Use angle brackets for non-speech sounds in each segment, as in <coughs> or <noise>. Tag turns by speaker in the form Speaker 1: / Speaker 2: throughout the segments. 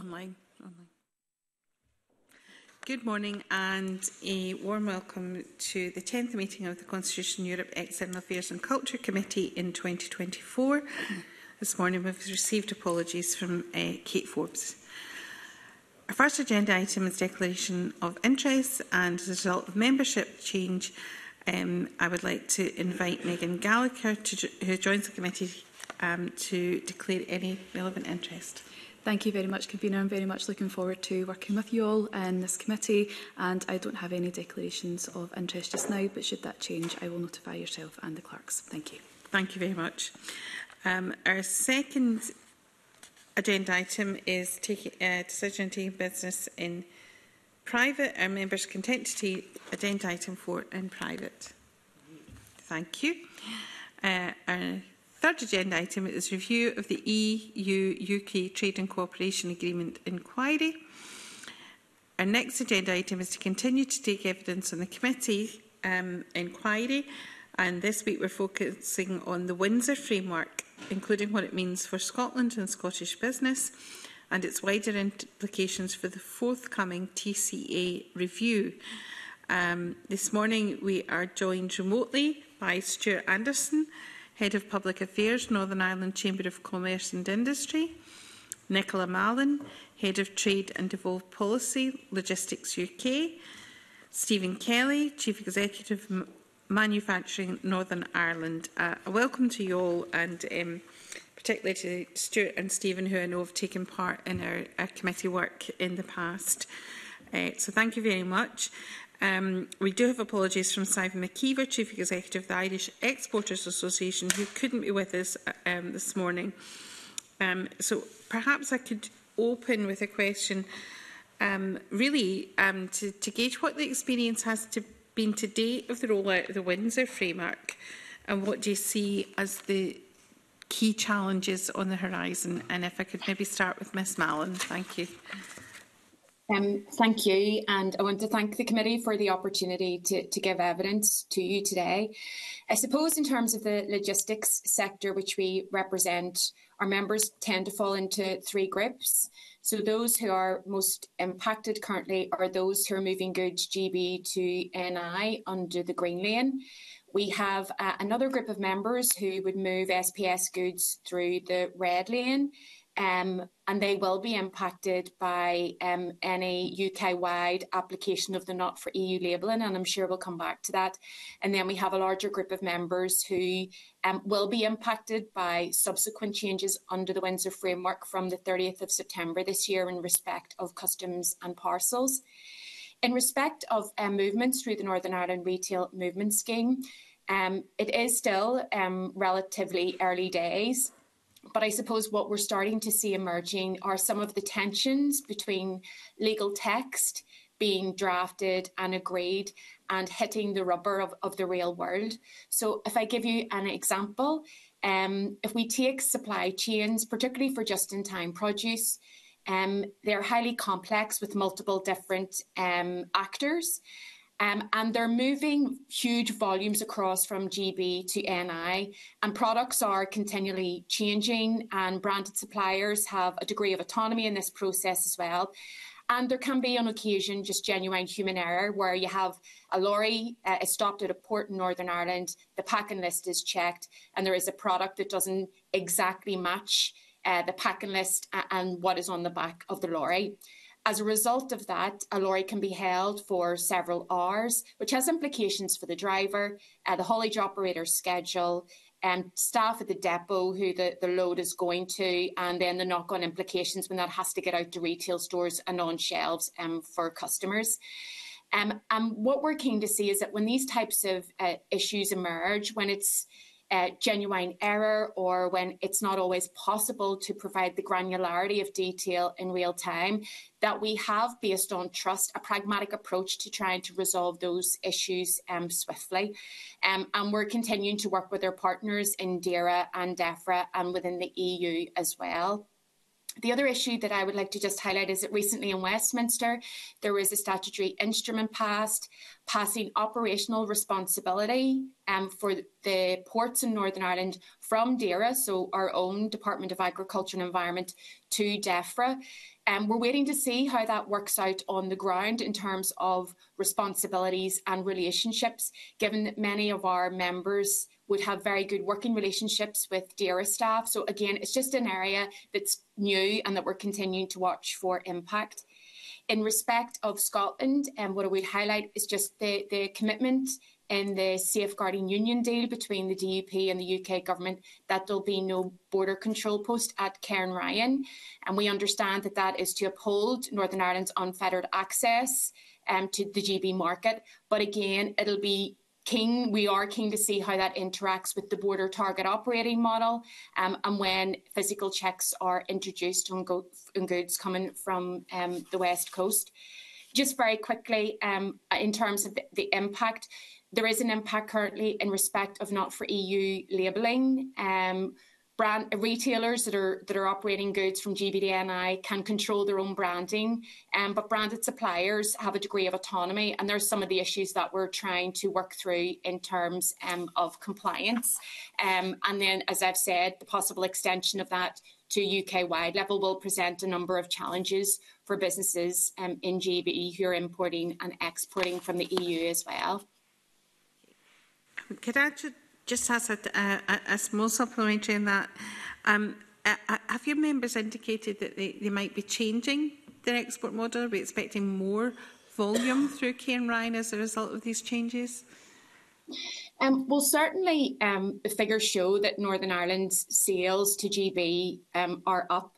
Speaker 1: online. online. Good morning and a warm welcome to the 10th meeting of the Constitution Europe External Affairs and Culture Committee in 2024. This morning we've received apologies from uh, Kate Forbes. Our first agenda item is declaration of interest and as a result of membership change um, I would like to invite Megan Gallagher, to, who joins the committee, um, to declare any relevant interest.
Speaker 2: Thank you very much, Convener. I'm very much looking forward to working with you all in this committee and I don't have any declarations of interest just now, but should that change, I will notify yourself and the clerks. Thank you.
Speaker 1: Thank you very much. Um, our second agenda item is taking, uh, decision taking business in private. Our members content to take agenda item four in private. Thank you. Uh, our Third agenda item is review of the EU-UK Trade and Cooperation Agreement inquiry. Our next agenda item is to continue to take evidence on the committee um, inquiry. And this week we're focusing on the Windsor framework, including what it means for Scotland and Scottish business and its wider implications for the forthcoming TCA review. Um, this morning we are joined remotely by Stuart Anderson, Head of Public Affairs, Northern Ireland Chamber of Commerce and Industry. Nicola Mallon, Head of Trade and Devolved Policy, Logistics UK. Stephen Kelly, Chief Executive Manufacturing Northern Ireland. Uh, a welcome to you all and um, particularly to Stuart and Stephen who I know have taken part in our, our committee work in the past. Uh, so thank you very much. Um, we do have apologies from Simon McKeever, Chief Executive of the Irish Exporters Association, who couldn't be with us uh, um, this morning. Um, so perhaps I could open with a question um, really um, to, to gauge what the experience has to, been to date of the rollout of the Windsor framework and what do you see as the key challenges on the horizon? And if I could maybe start with Ms Mallon, thank you.
Speaker 3: Um, thank you, and I want to thank the committee for the opportunity to, to give evidence to you today. I suppose in terms of the logistics sector which we represent, our members tend to fall into three groups. So those who are most impacted currently are those who are moving goods GB to NI under the green lane. We have uh, another group of members who would move SPS goods through the red lane um, and they will be impacted by um, any UK-wide application of the not for EU labelling, and I'm sure we'll come back to that. And then we have a larger group of members who um, will be impacted by subsequent changes under the Windsor framework from the 30th of September this year in respect of customs and parcels. In respect of um, movements through the Northern Ireland Retail Movement Scheme, um, it is still um, relatively early days. But I suppose what we're starting to see emerging are some of the tensions between legal text being drafted and agreed and hitting the rubber of, of the real world. So, if I give you an example, um, if we take supply chains, particularly for just in time produce, um, they're highly complex with multiple different um, actors. Um, and they're moving huge volumes across from GB to NI, and products are continually changing, and branded suppliers have a degree of autonomy in this process as well. And there can be, on occasion, just genuine human error where you have a lorry uh, is stopped at a port in Northern Ireland, the packing list is checked, and there is a product that doesn't exactly match uh, the packing list and what is on the back of the lorry. As a result of that, a lorry can be held for several hours, which has implications for the driver, uh, the haulage operator's schedule, and staff at the depot who the, the load is going to, and then the knock on implications when that has to get out to retail stores and on shelves um, for customers. Um, and what we're keen to see is that when these types of uh, issues emerge, when it's uh, genuine error or when it's not always possible to provide the granularity of detail in real time, that we have, based on trust, a pragmatic approach to trying to resolve those issues um, swiftly. Um, and we're continuing to work with our partners in DAERA and DEFRA and within the EU as well. The other issue that I would like to just highlight is that recently in Westminster there was a statutory instrument passed passing operational responsibility um, for the ports in Northern Ireland from DAERA, so our own Department of Agriculture and Environment, to DEFRA. Um, we're waiting to see how that works out on the ground in terms of responsibilities and relationships, given that many of our members would have very good working relationships with DAERA staff. So again, it's just an area that's new and that we're continuing to watch for impact. In respect of Scotland, and um, what I would highlight is just the, the commitment in the safeguarding union deal between the DUP and the UK government that there'll be no border control post at Cairnryan. And we understand that that is to uphold Northern Ireland's unfettered access um, to the GB market. But again, it'll be keen, we are keen to see how that interacts with the border target operating model um, and when physical checks are introduced on, go on goods coming from um, the West Coast. Just very quickly, um, in terms of the, the, impact, there is an impact currently in respect of not for EU labelling. Brand retailers that are that are operating goods from GBDNI can control their own branding, um, but branded suppliers have a degree of autonomy, and there's some of the issues that we're trying to work through in terms um, of compliance. Um, and then, as I've said, the possible extension of that to UK wide level will present a number of challenges for businesses um, in GB who are importing and exporting from the EU as well.
Speaker 1: Could I just as a, a, a small supplementary in that, um, have your members indicated that they, they might be changing their export model? Are we expecting more volume <coughs> through Cairnryan as a result of these changes?
Speaker 3: Um, well, certainly um, the figures show that Northern Ireland's sales to GB um, are up.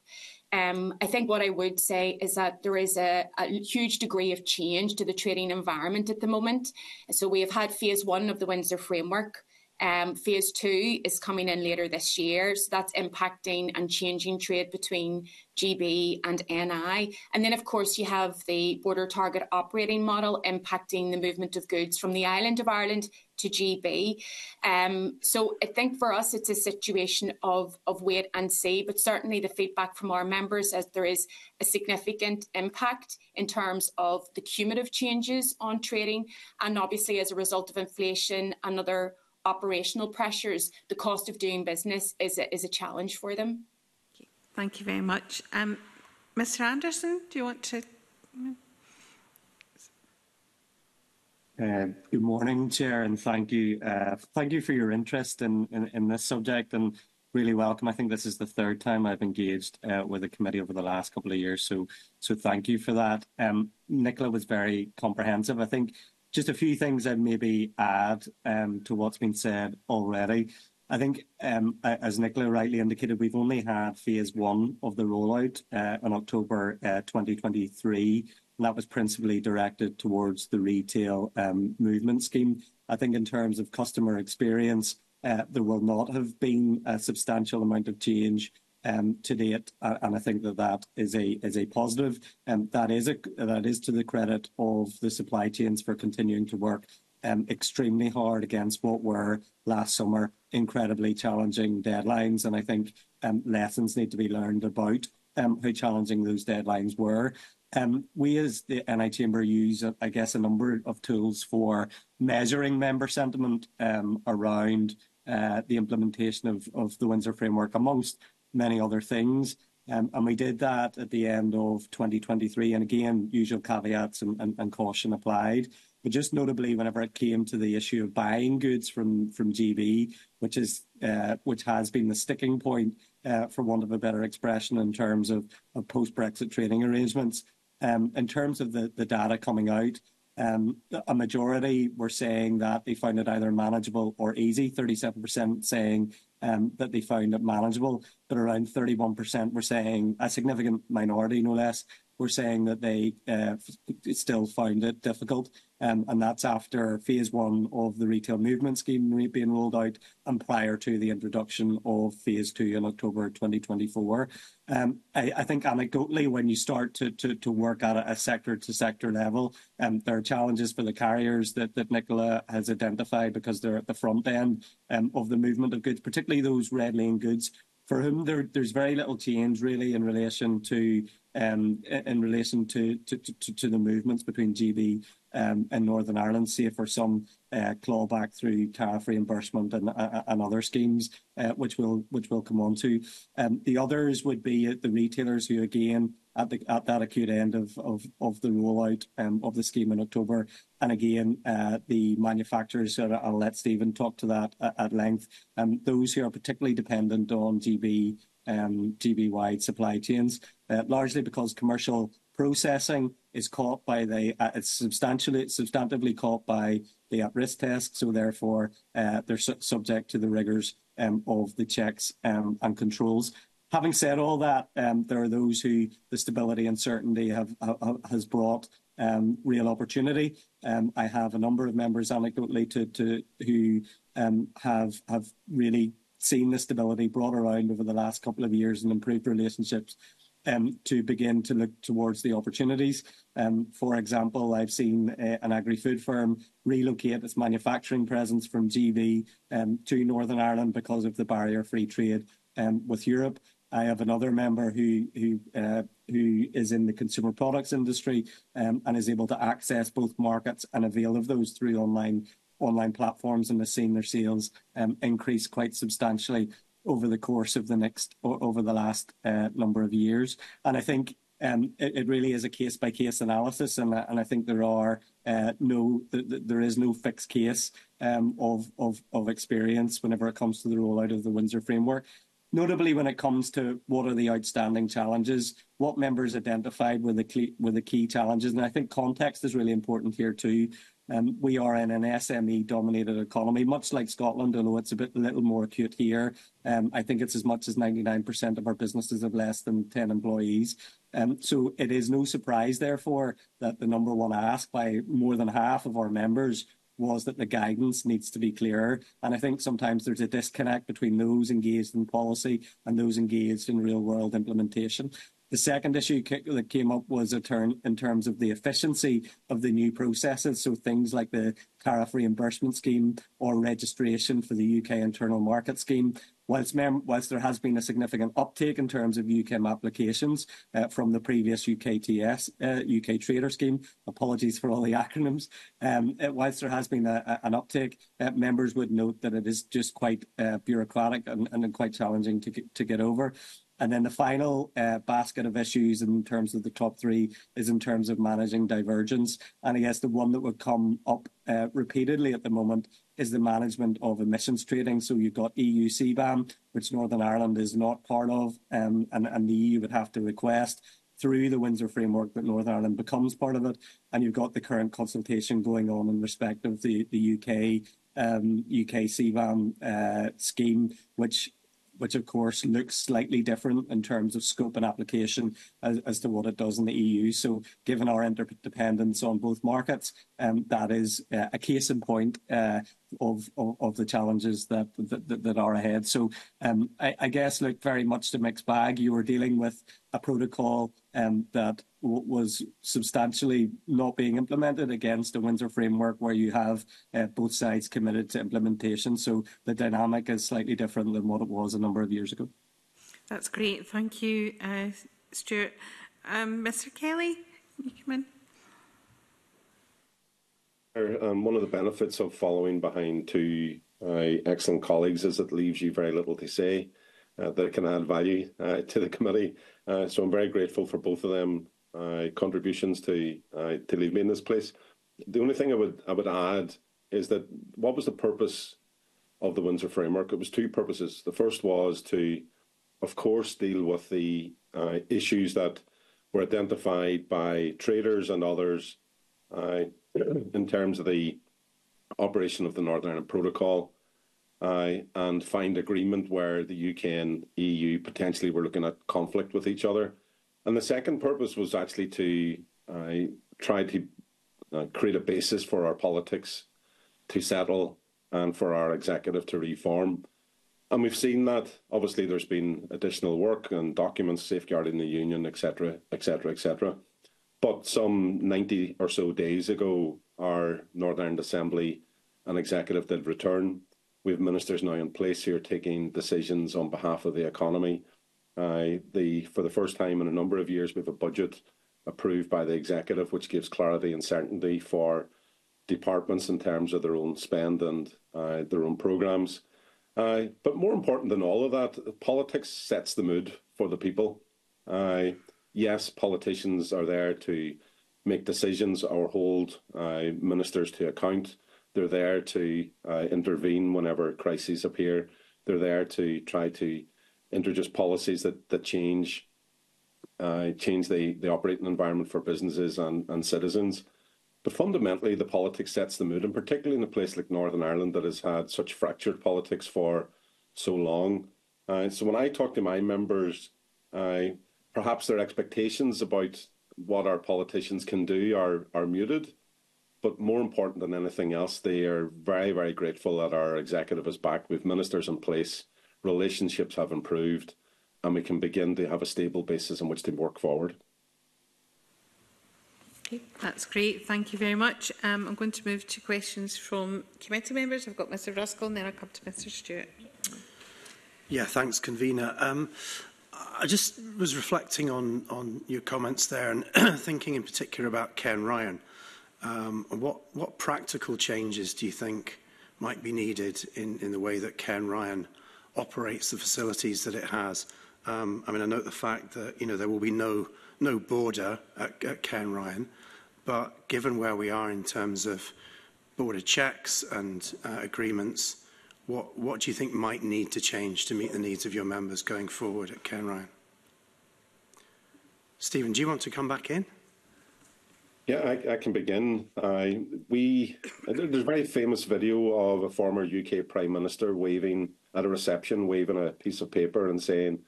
Speaker 3: Um, I think what I would say is that there is a, a, huge degree of change to the trading environment at the moment. So we have had phase one of the Windsor framework, um, phase two is coming in later this year, so that's impacting and changing trade between GB and NI. And then, of course, you have the border target operating model impacting the movement of goods from the island of Ireland to GB. Um, so I think for us, it's a situation of, of wait and see, but certainly the feedback from our members is there is a significant impact in terms of the cumulative changes on trading. And obviously, as a result of inflation and other operational pressures, the cost of doing business is a, is a challenge for them.
Speaker 1: Thank you very much. Um, Mr Anderson, do you want to...
Speaker 4: Uh, good morning, Chair, and thank you. Uh, thank you for your interest in, in, in, this subject and really welcome. I think this is the third time I've engaged uh, with the committee over the last couple of years, so so thank you for that. Um, Nicola was very comprehensive. I think just a few things I'd maybe add um, to what's been said already. I think, um, as Nicola rightly indicated, we've only had phase one of the rollout uh, in October uh, 2023, and that was principally directed towards the retail um, movement scheme. I think in terms of customer experience, uh, there will not have been a substantial amount of change um, to date, and I think that that is a is a positive. And um, that is a that is to the credit of the supply chains for continuing to work um, extremely hard against what were last summer incredibly challenging deadlines. And I think um, lessons need to be learned about um, how challenging those deadlines were. Um, we as the NI Chamber use, I guess, a number of tools for measuring member sentiment um, around uh, the implementation of, of the Windsor Framework, amongst many other things. Um, and we did that at the end of 2023. And again, usual caveats and, caution applied. But just notably, whenever it came to the issue of buying goods from, from GB, which is uh, which has been the sticking point, uh, for want of a better expression, in terms of, of post-Brexit trading arrangements. Um, in terms of the, the data coming out, um, a majority were saying that they found it either manageable or easy. 37% saying um, that they found it manageable, but around 31% were saying, a significant minority no less, were saying that they uh, still found it difficult. Um, and that's after phase one of the retail movement scheme being rolled out and prior to the introduction of phase two in October 2024. Um, I, I, think anecdotally, when you start to, to, to work at a, sector to sector level, um, there are challenges for the carriers that, that Nicola has identified because they're at the front end um, of the movement of goods, particularly those red lane goods for whom there, there's very little change really in relation to um, in relation to, to, to, to the movements between GB um, and Northern Ireland, say for some uh, clawback through tariff reimbursement and, uh, and other schemes, uh, which will which will come on to. Um, the others would be the retailers who, again, at the at that acute end of of, of the rollout um, of the scheme in October, and again uh, the manufacturers. Uh, I'll let Stephen talk to that at, at length. Um, those who are particularly dependent on GB um, GB-wide supply chains, uh, largely because commercial processing is caught by the uh, it's substantially substantively caught by the at-risk test, so therefore uh, they're su subject to the rigours um, of the checks um, and controls. Having said all that, um, there are those who the stability and certainty have, have has brought um, real opportunity. Um, I have a number of members, anecdotally, to, to who um, have have really seen the stability brought around over the last couple of years and improved relationships um, to begin to look towards the opportunities. Um, for example, I've seen uh, an agri-food firm relocate its manufacturing presence from GB um, to Northern Ireland because of the barrier-free trade um, with Europe. I have another member who who uh, who is in the consumer products industry um, and is able to access both markets and avail of those through online online platforms and has seen their sales um, increase quite substantially over the course of the next over the last uh, number of years. And I think um, it, really is a case by case analysis, and, and I think there are uh, no th th there is no fixed case um, of, of of experience whenever it comes to the rollout of the Windsor framework. Notably, when it comes to what are the outstanding challenges, what members identified were the, key, were the key challenges, and I think context is really important here too. Um, we are in an SME-dominated economy, much like Scotland, although it's a bit a little more acute here. Um, I think it's as much as 99% of our businesses have less than 10 employees. Um, so it is no surprise, therefore, that the number one ask by more than half of our members was that the guidance needs to be clearer. And I think sometimes there's a disconnect between those engaged in policy and those engaged in real world implementation. The second issue that came up was a turn in terms of the efficiency of the new processes. So things like the tariff reimbursement scheme or registration for the UK internal market scheme. Whilst, whilst there has been a significant uptake in terms of UKIM applications uh, from the previous UKTS, uh, UK Trader Scheme, apologies for all the <laughs> acronyms, um, uh, whilst there has been a, a, an uptake, uh, members would note that it is just quite uh, bureaucratic and, and quite challenging to to get over. And then the final uh, basket of issues in terms of the top three is in terms of managing divergence. And I guess the one that would come up uh, repeatedly at the moment is the management of emissions trading. So you've got EU CBAM, which Northern Ireland is not part of, um, and, and the EU would have to request through the Windsor framework that Northern Ireland becomes part of it. And you've got the current consultation going on in respect of the, the UK um, UK CBAM uh, scheme, which which of course looks slightly different in terms of scope and application as, as to what it does in the EU. So given our interdependence on both markets, um, that is uh, a case in point uh, of, the challenges that are ahead. So um, I, guess look very much the mixed bag. You were dealing with a protocol um, that was substantially not being implemented against the Windsor framework, where you have uh, both sides committed to implementation. So the dynamic is slightly different than what it was a number of years ago.
Speaker 1: That's great. Thank you, uh, Stuart. Um, Mr. Kelly, you come in?
Speaker 5: Um, one of the benefits of following behind two uh, excellent colleagues is it leaves you very little to say uh, that can add value uh, to the committee. So I'm very grateful for both of them contributions to to leave me in this place. The only thing I would I would add is that what was the purpose of the Windsor framework? It was two purposes. The first was to, of course, deal with the issues that were identified by traders and others <clears throat> in terms of the operation of the Northern Ireland Protocol uh, and find agreement where the UK and EU potentially were looking at conflict with each other. And the second purpose was actually to uh, try to uh, create a basis for our politics to settle and for our executive to reform. And we've seen that. Obviously, there's been additional work and documents safeguarding the union, etc., etc., etc. But some 90 or so days ago, our Northern Assembly and Executive did return We have ministers now in place here taking decisions on behalf of the economy. Uh, the, for the first time in a number of years, we have a budget approved by the executive, which gives clarity and certainty for departments in terms of their own spend and uh, their own programmes. Uh, but more important than all of that, politics sets the mood for the people. Uh, yes, politicians are there to make decisions or hold uh, ministers to account. They're there to uh, intervene whenever crises appear. They're there to try to introduce policies that, that change uh, change the, the operating environment for businesses and, and citizens. But fundamentally, the politics sets the mood, and particularly in a place like Northern Ireland that has had such fractured politics for so long. Uh, so when I talk to my members, uh, perhaps their expectations about what our politicians can do are, are muted. But more important than anything else, they are very, very grateful that our executive is back with ministers in place. Relationships have improved, and we can begin to have a stable basis on which to work forward.
Speaker 1: Okay, that's great. Thank you very much. Um, I'm going to move to questions from committee members. I've got Mr Ruskell and then I'll come to Mr Stewart.
Speaker 6: Yeah, thanks, convener. Um, I just was reflecting on, on your comments there and <clears throat> thinking in particular about Ken Ryan. Um, what, what practical changes do you think might be needed in, in the way that Ken Ryan operates the facilities that it has? Um, I mean, I note the fact that you know there will be no no border at, at Cairn Ryan, but given where we are in terms of border checks and uh, agreements what, what do you think might need to change to meet the needs of your members going forward at Cairnryan? Stephen, do you want to come back in?
Speaker 5: Yeah, I, I can begin. Uh, we there's a very famous video of a former UK Prime Minister waving at a reception, waving a piece of paper and saying,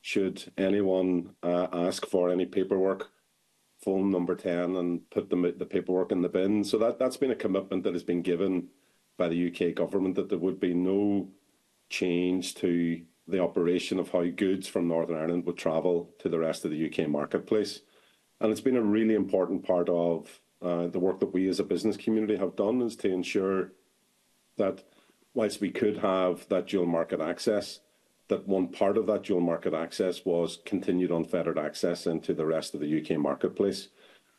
Speaker 5: "Should anyone uh, ask for any paperwork, phone number ten and put the the paperwork in the bin." So that that's been a commitment that has been given by the UK government that there would be no change to the operation of how goods from Northern Ireland would travel to the rest of the UK marketplace. And it's been a really important part of uh, the work that we as a business community have done is to ensure that whilst we could have that dual market access, that one part of that dual market access was continued unfettered access into the rest of the UK marketplace.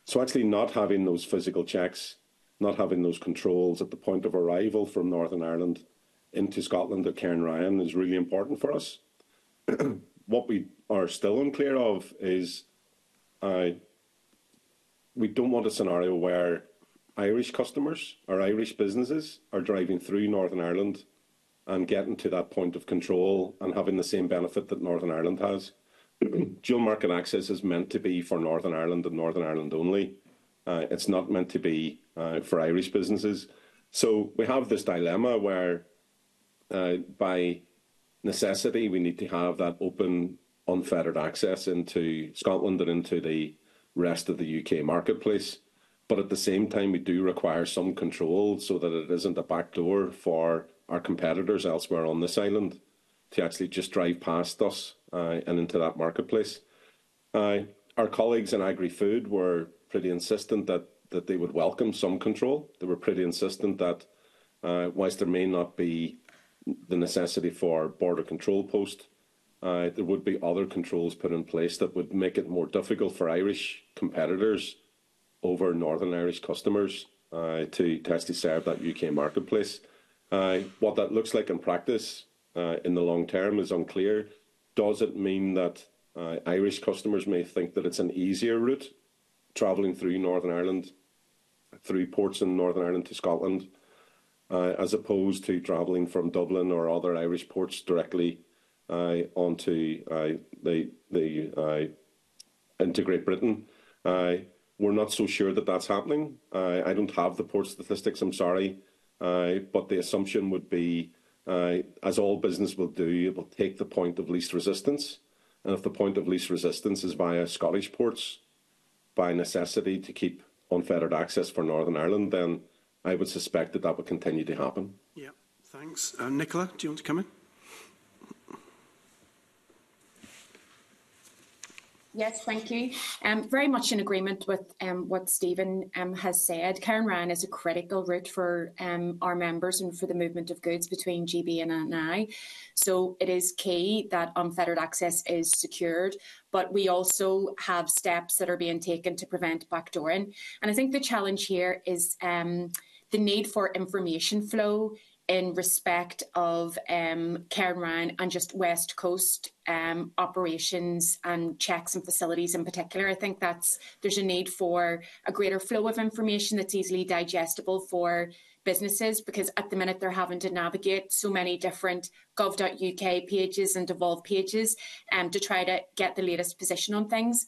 Speaker 5: So actually not having those physical checks not having those controls at the point of arrival from Northern Ireland into Scotland at Cairnryan is really important for us. <clears throat> what we are still unclear of is uh, we don't want a scenario where Irish customers or Irish businesses are driving through Northern Ireland and getting to that point of control and having the same benefit that Northern Ireland has. <clears throat> Dual market access is meant to be for Northern Ireland and Northern Ireland only. Uh, it's not meant to be uh, for Irish businesses. So we have this dilemma where, uh, by necessity, we need to have that open, unfettered access into Scotland and into the rest of the UK marketplace. But at the same time, we do require some control so that it isn't a backdoor for our competitors elsewhere on this island to actually just drive past us uh, and into that marketplace. Uh, our colleagues in agri food were pretty insistent that that they would welcome some control. They were pretty insistent that, uh, whilst there may not be the necessity for border control post, uh, there would be other controls put in place that would make it more difficult for Irish competitors over Northern Irish customers uh, to, to actually serve that UK marketplace. Uh, what that looks like in practice uh, in the long term is unclear. Does it mean that uh, Irish customers may think that it's an easier route travelling through Northern Ireland, through ports in Northern Ireland to Scotland, uh, as opposed to travelling from Dublin or other Irish ports directly uh, onto uh, the the uh, into Great Britain. Uh, we're not so sure that that's happening. I don't have the port statistics. I'm sorry, but the assumption would be, as all business will do, it will take the point of least resistance, and if the point of least resistance is via Scottish ports, by necessity to keep unfettered access for Northern Ireland, then I would suspect that that would continue to happen.
Speaker 6: Yeah, thanks. Uh, Nicola, do you want to come in?
Speaker 3: Yes, thank you. Um, very much in agreement with um, what Stephen um, has said. Cairnryan is a critical route for um, our members and for the movement of goods between GB and NI. So it is key that unfettered access is secured, but we also have steps that are being taken to prevent backdooring. And I think the challenge here is um, the need for information flow in respect of um, Cairnryan and just West Coast um, operations and checks and facilities in particular. I think that's there's a need for a greater flow of information that's easily digestible for businesses because at the minute they're having to navigate so many different gov.uk pages and devolve pages um, to try to get the latest position on things.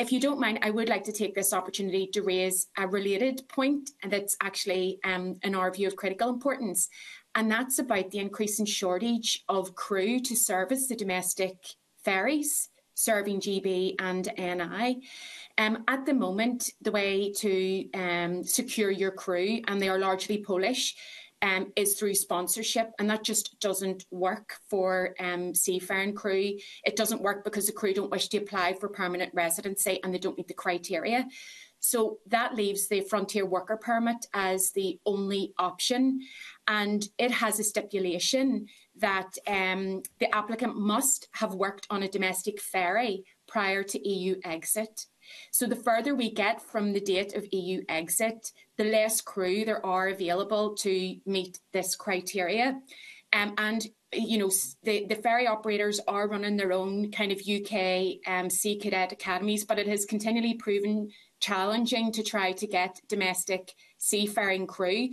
Speaker 3: If you don't mind, I would like to take this opportunity to raise a related point that's actually, um, in our view, of critical importance. And that's about the increasing shortage of crew to service the domestic ferries serving GB and NI. Um, at the moment, the way to um, secure your crew, and they are largely Polish, um, is through sponsorship, and that just doesn't work for um, seafaring crew. It doesn't work because the crew don't wish to apply for permanent residency and they don't meet the criteria. So that leaves the frontier worker permit as the only option, and it has a stipulation that um, the applicant must have worked on a domestic ferry prior to EU exit. So the further we get from the date of EU exit, the less crew there are available to meet this criteria. Um, and you know the, the ferry operators are running their own kind of UK um, sea cadet academies, but it has continually proven challenging to try to get domestic seafaring crew.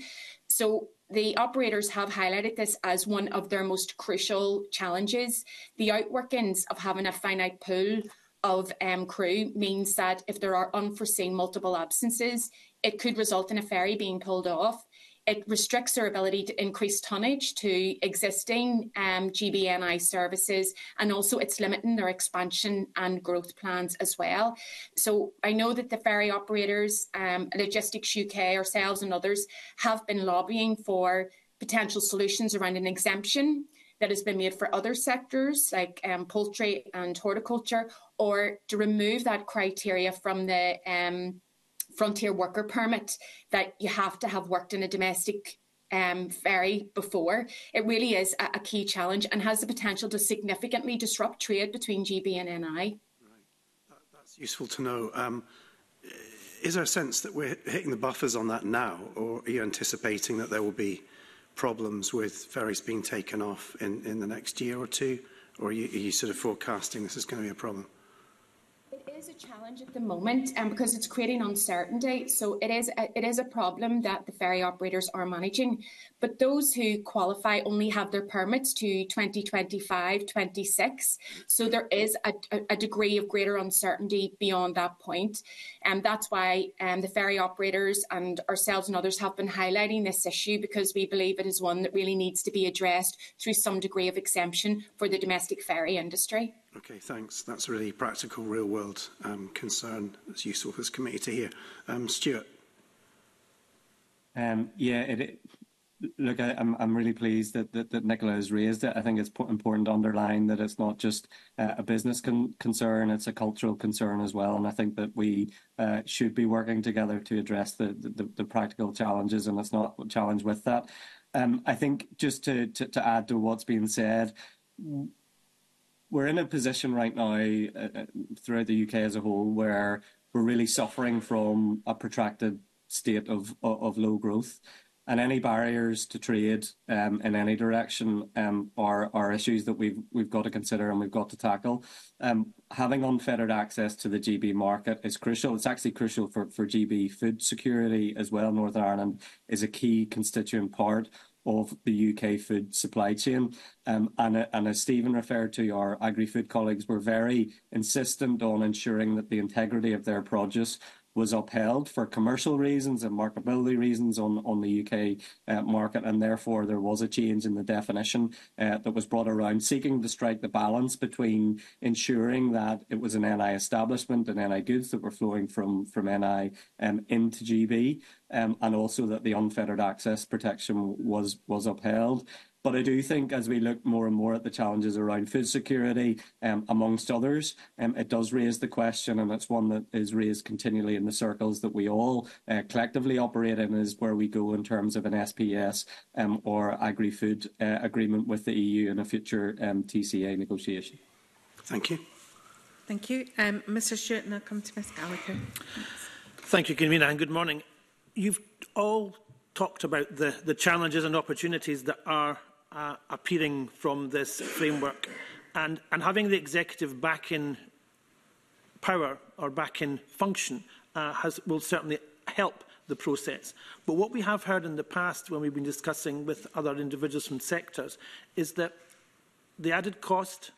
Speaker 3: So the operators have highlighted this as one of their most crucial challenges. The outworkings of having a finite pool of um, crew means that if there are unforeseen multiple absences, it could result in a ferry being pulled off. It restricts their ability to increase tonnage to existing um, GBNI services, and also it's limiting their expansion and growth plans as well. So I know that the ferry operators, um, Logistics UK, ourselves, and others have been lobbying for potential solutions around an exemption that has been made for other sectors like um, poultry and horticulture, or to remove that criteria from the um, frontier worker permit that you have to have worked in a domestic um, ferry before. It really is a, a, key challenge and has the potential to significantly disrupt trade between GB and NI. Right.
Speaker 6: That, that's useful to know. Um, is there a sense that we're hitting the buffers on that now, or are you anticipating that there will be problems with ferries being taken off in, in the next year or two? Or are you, are you sort of forecasting this is going to be a problem?
Speaker 3: Is a challenge at the moment um, because it's creating uncertainty. So it is a, it is a problem that the ferry operators are managing. But those who qualify only have their permits to 2025, 26. So there is a, a degree of greater uncertainty beyond that point. And that's why um, the ferry operators and ourselves and others have been highlighting this issue because we believe it is one that really needs to be addressed through some degree of exemption for the domestic ferry industry.
Speaker 6: Okay, thanks. That's a really practical, real-world um, concern. It's useful for this committee to hear. Um, Stuart.
Speaker 4: Um, yeah, it, it, look, I, am I'm, I'm really pleased that, that, that Nicola has raised it. I think it's important to underline that it's not just uh, a business con concern; it's a cultural concern as well. And I think that we uh, should be working together to address the, the, the practical challenges, and it's not a challenge with that. Um, I think just to, to, to add to what's being said, we're in a position right now uh, uh throughout the UK as a whole where we're really suffering from a protracted state of of, low growth, and any barriers to trade um, in any direction um, are are issues that we've we've got to consider and we've got to tackle. Um, having unfettered access to the GB market is crucial. It's actually crucial for for GB food security as well. Northern Ireland is a key constituent part of the UK food supply chain. Um, and, and as Stephen referred to, our agri-food colleagues were very insistent on ensuring that the integrity of their produce was upheld for commercial reasons and marketability reasons on, on the UK uh, market, and therefore there was a change in the definition uh, that was brought around, seeking to strike the balance between ensuring that it was an NI establishment and NI goods that were flowing from, from NI um, into GB, um, and also that the unfettered access protection was, was upheld. But I do think as we look more and more at the challenges around food security, um, amongst others, um, it does raise the question, and it's one that is raised continually in the circles that we all uh, collectively operate in, is where we go in terms of an SPS um, or agri-food uh, agreement with the EU in a future um, TCA negotiation.
Speaker 6: Thank you.
Speaker 1: Thank you. Um, Mr Stewart, and I'll come to Ms Gallagher.
Speaker 7: Thank you, Convener, and good morning. You've all talked about the, the challenges and opportunities that are uh, appearing from this framework and, and having the executive back in power or back in function uh, has, will certainly help the process. But what we have heard in the past when we've been discussing with other individuals from sectors is that the added cost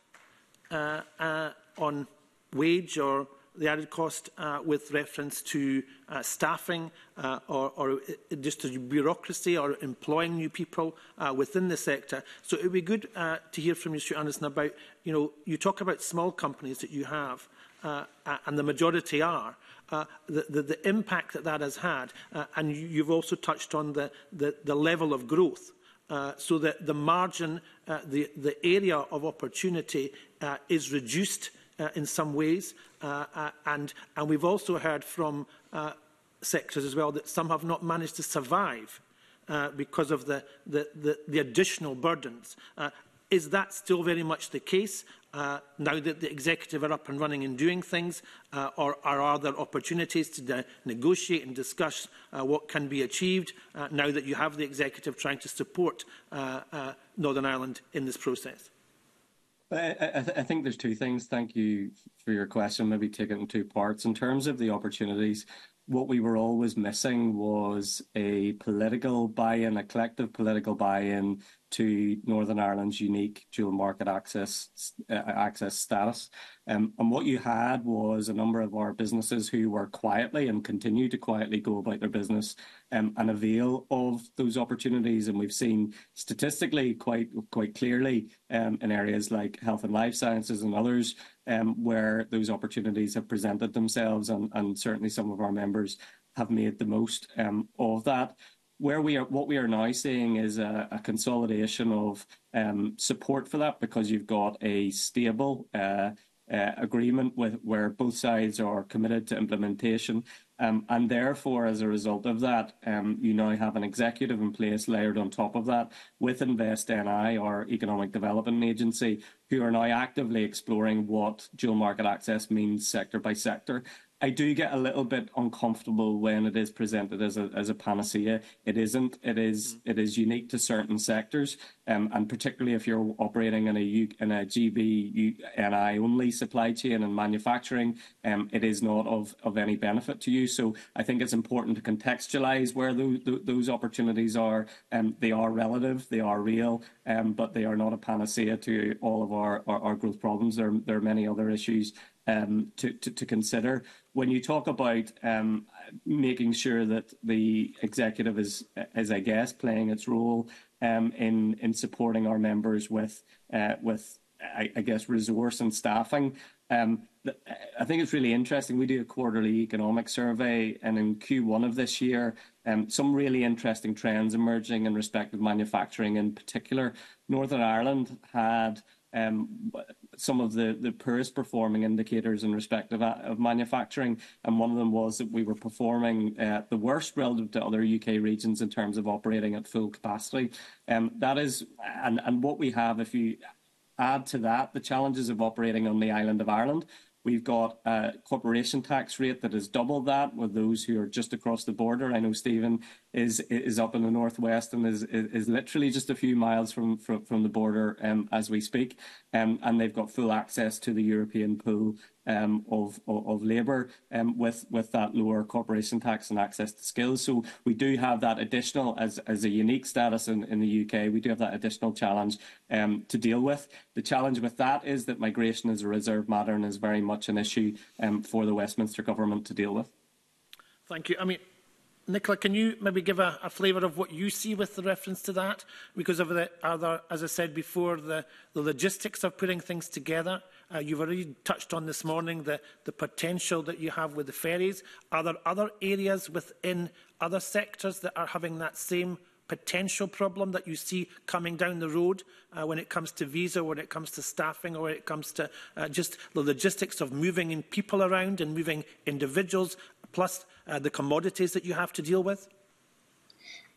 Speaker 7: uh, uh, on wage or the added cost uh, with reference to uh, staffing uh, or, or uh, just bureaucracy or employing new people uh, within the sector. So it would be good uh, to hear from you, Stuart Anderson, about, you know, you talk about small companies that you have, uh, and the majority are, uh, the, the, the impact that that has had, uh, and you, you've also touched on the, the, the level of growth. Uh, so that the margin, uh, the, the area of opportunity uh, is reduced uh, in some ways. Uh, uh, and, and we've also heard from uh, sectors as well that some have not managed to survive uh, because of the, the, the, the additional burdens. Uh, is that still very much the case uh, now that the executive are up and running and doing things, uh, or, or are there opportunities to negotiate and discuss uh, what can be achieved uh, now that you have the executive trying to support uh, uh, Northern Ireland in this process?
Speaker 4: I, I, th I think there's two things. Thank you for your question. Maybe take it in two parts. In terms of the opportunities, what we were always missing was a political buy-in, a collective political buy-in to Northern Ireland's unique dual market access uh, access status. Um, and what you had was a number of our businesses who were quietly and continue to quietly go about their business um, and avail of those opportunities. And we've seen statistically quite quite clearly um, in areas like health and life sciences and others um, where those opportunities have presented themselves, and, and certainly some of our members have made the most um, of that where we are, what we are now seeing is a, a consolidation of um, support for that because you've got a stable uh, uh, agreement with where both sides are committed to implementation. Um, and therefore, as a result of that, um, you now have an executive in place layered on top of that with Invest NI, our economic development agency, who are now actively exploring what dual market access means sector by sector. I do get a little bit uncomfortable when it is presented as a as a panacea. It isn't. It is mm. it is unique to certain sectors, um, and particularly if you're operating in a U, in a GB NI only supply chain and manufacturing, um, it is not of of any benefit to you. So I think it's important to contextualize where those those opportunities are. Um, they are relative, they are real, um, but they are not a panacea to all of our our, our growth problems. There there are many other issues um, to, to, to, consider. When you talk about um, making sure that the executive is, is I guess, playing its role um, in in supporting our members with uh, with I, I, guess resource and staffing. Um, I think it's really interesting. We do a quarterly economic survey, and in Q1 of this year, um, some really interesting trends emerging in respect of manufacturing. In particular, Northern Ireland had um, some of the, the poorest performing indicators in respect of, of manufacturing. And one of them was that we were performing uh, the worst relative to other UK regions in terms of operating at full capacity. Um, that is, and, and what we have, if you add to that the challenges of operating on the island of Ireland, We've got a corporation tax rate that is double that with those who are just across the border. I know Stephen is is up in the northwest and is is, literally just a few miles from from, from the border um, as we speak, um, and they've got full access to the European pool um, of, of, of labour um, with, with that lower corporation tax and access to skills. So we do have that additional, as, as a unique status in, in the UK, we do have that additional challenge um, to deal with. The challenge with that is that migration is a reserved matter and is very much an issue um, for the Westminster government to deal with.
Speaker 7: Thank you. I mean, Nicola, can you maybe give a, a flavour of what you see with the reference to that? Because of the other, as I said before, the, the logistics of putting things together. Uh, you've already touched on this morning the, the potential that you have with the ferries. Are there other areas within other sectors that are having that same potential problem that you see coming down the road uh, when it comes to visa, when it comes to staffing, or when it comes to uh, just the logistics of moving in people around and moving individuals, plus uh, the commodities that you have to deal with?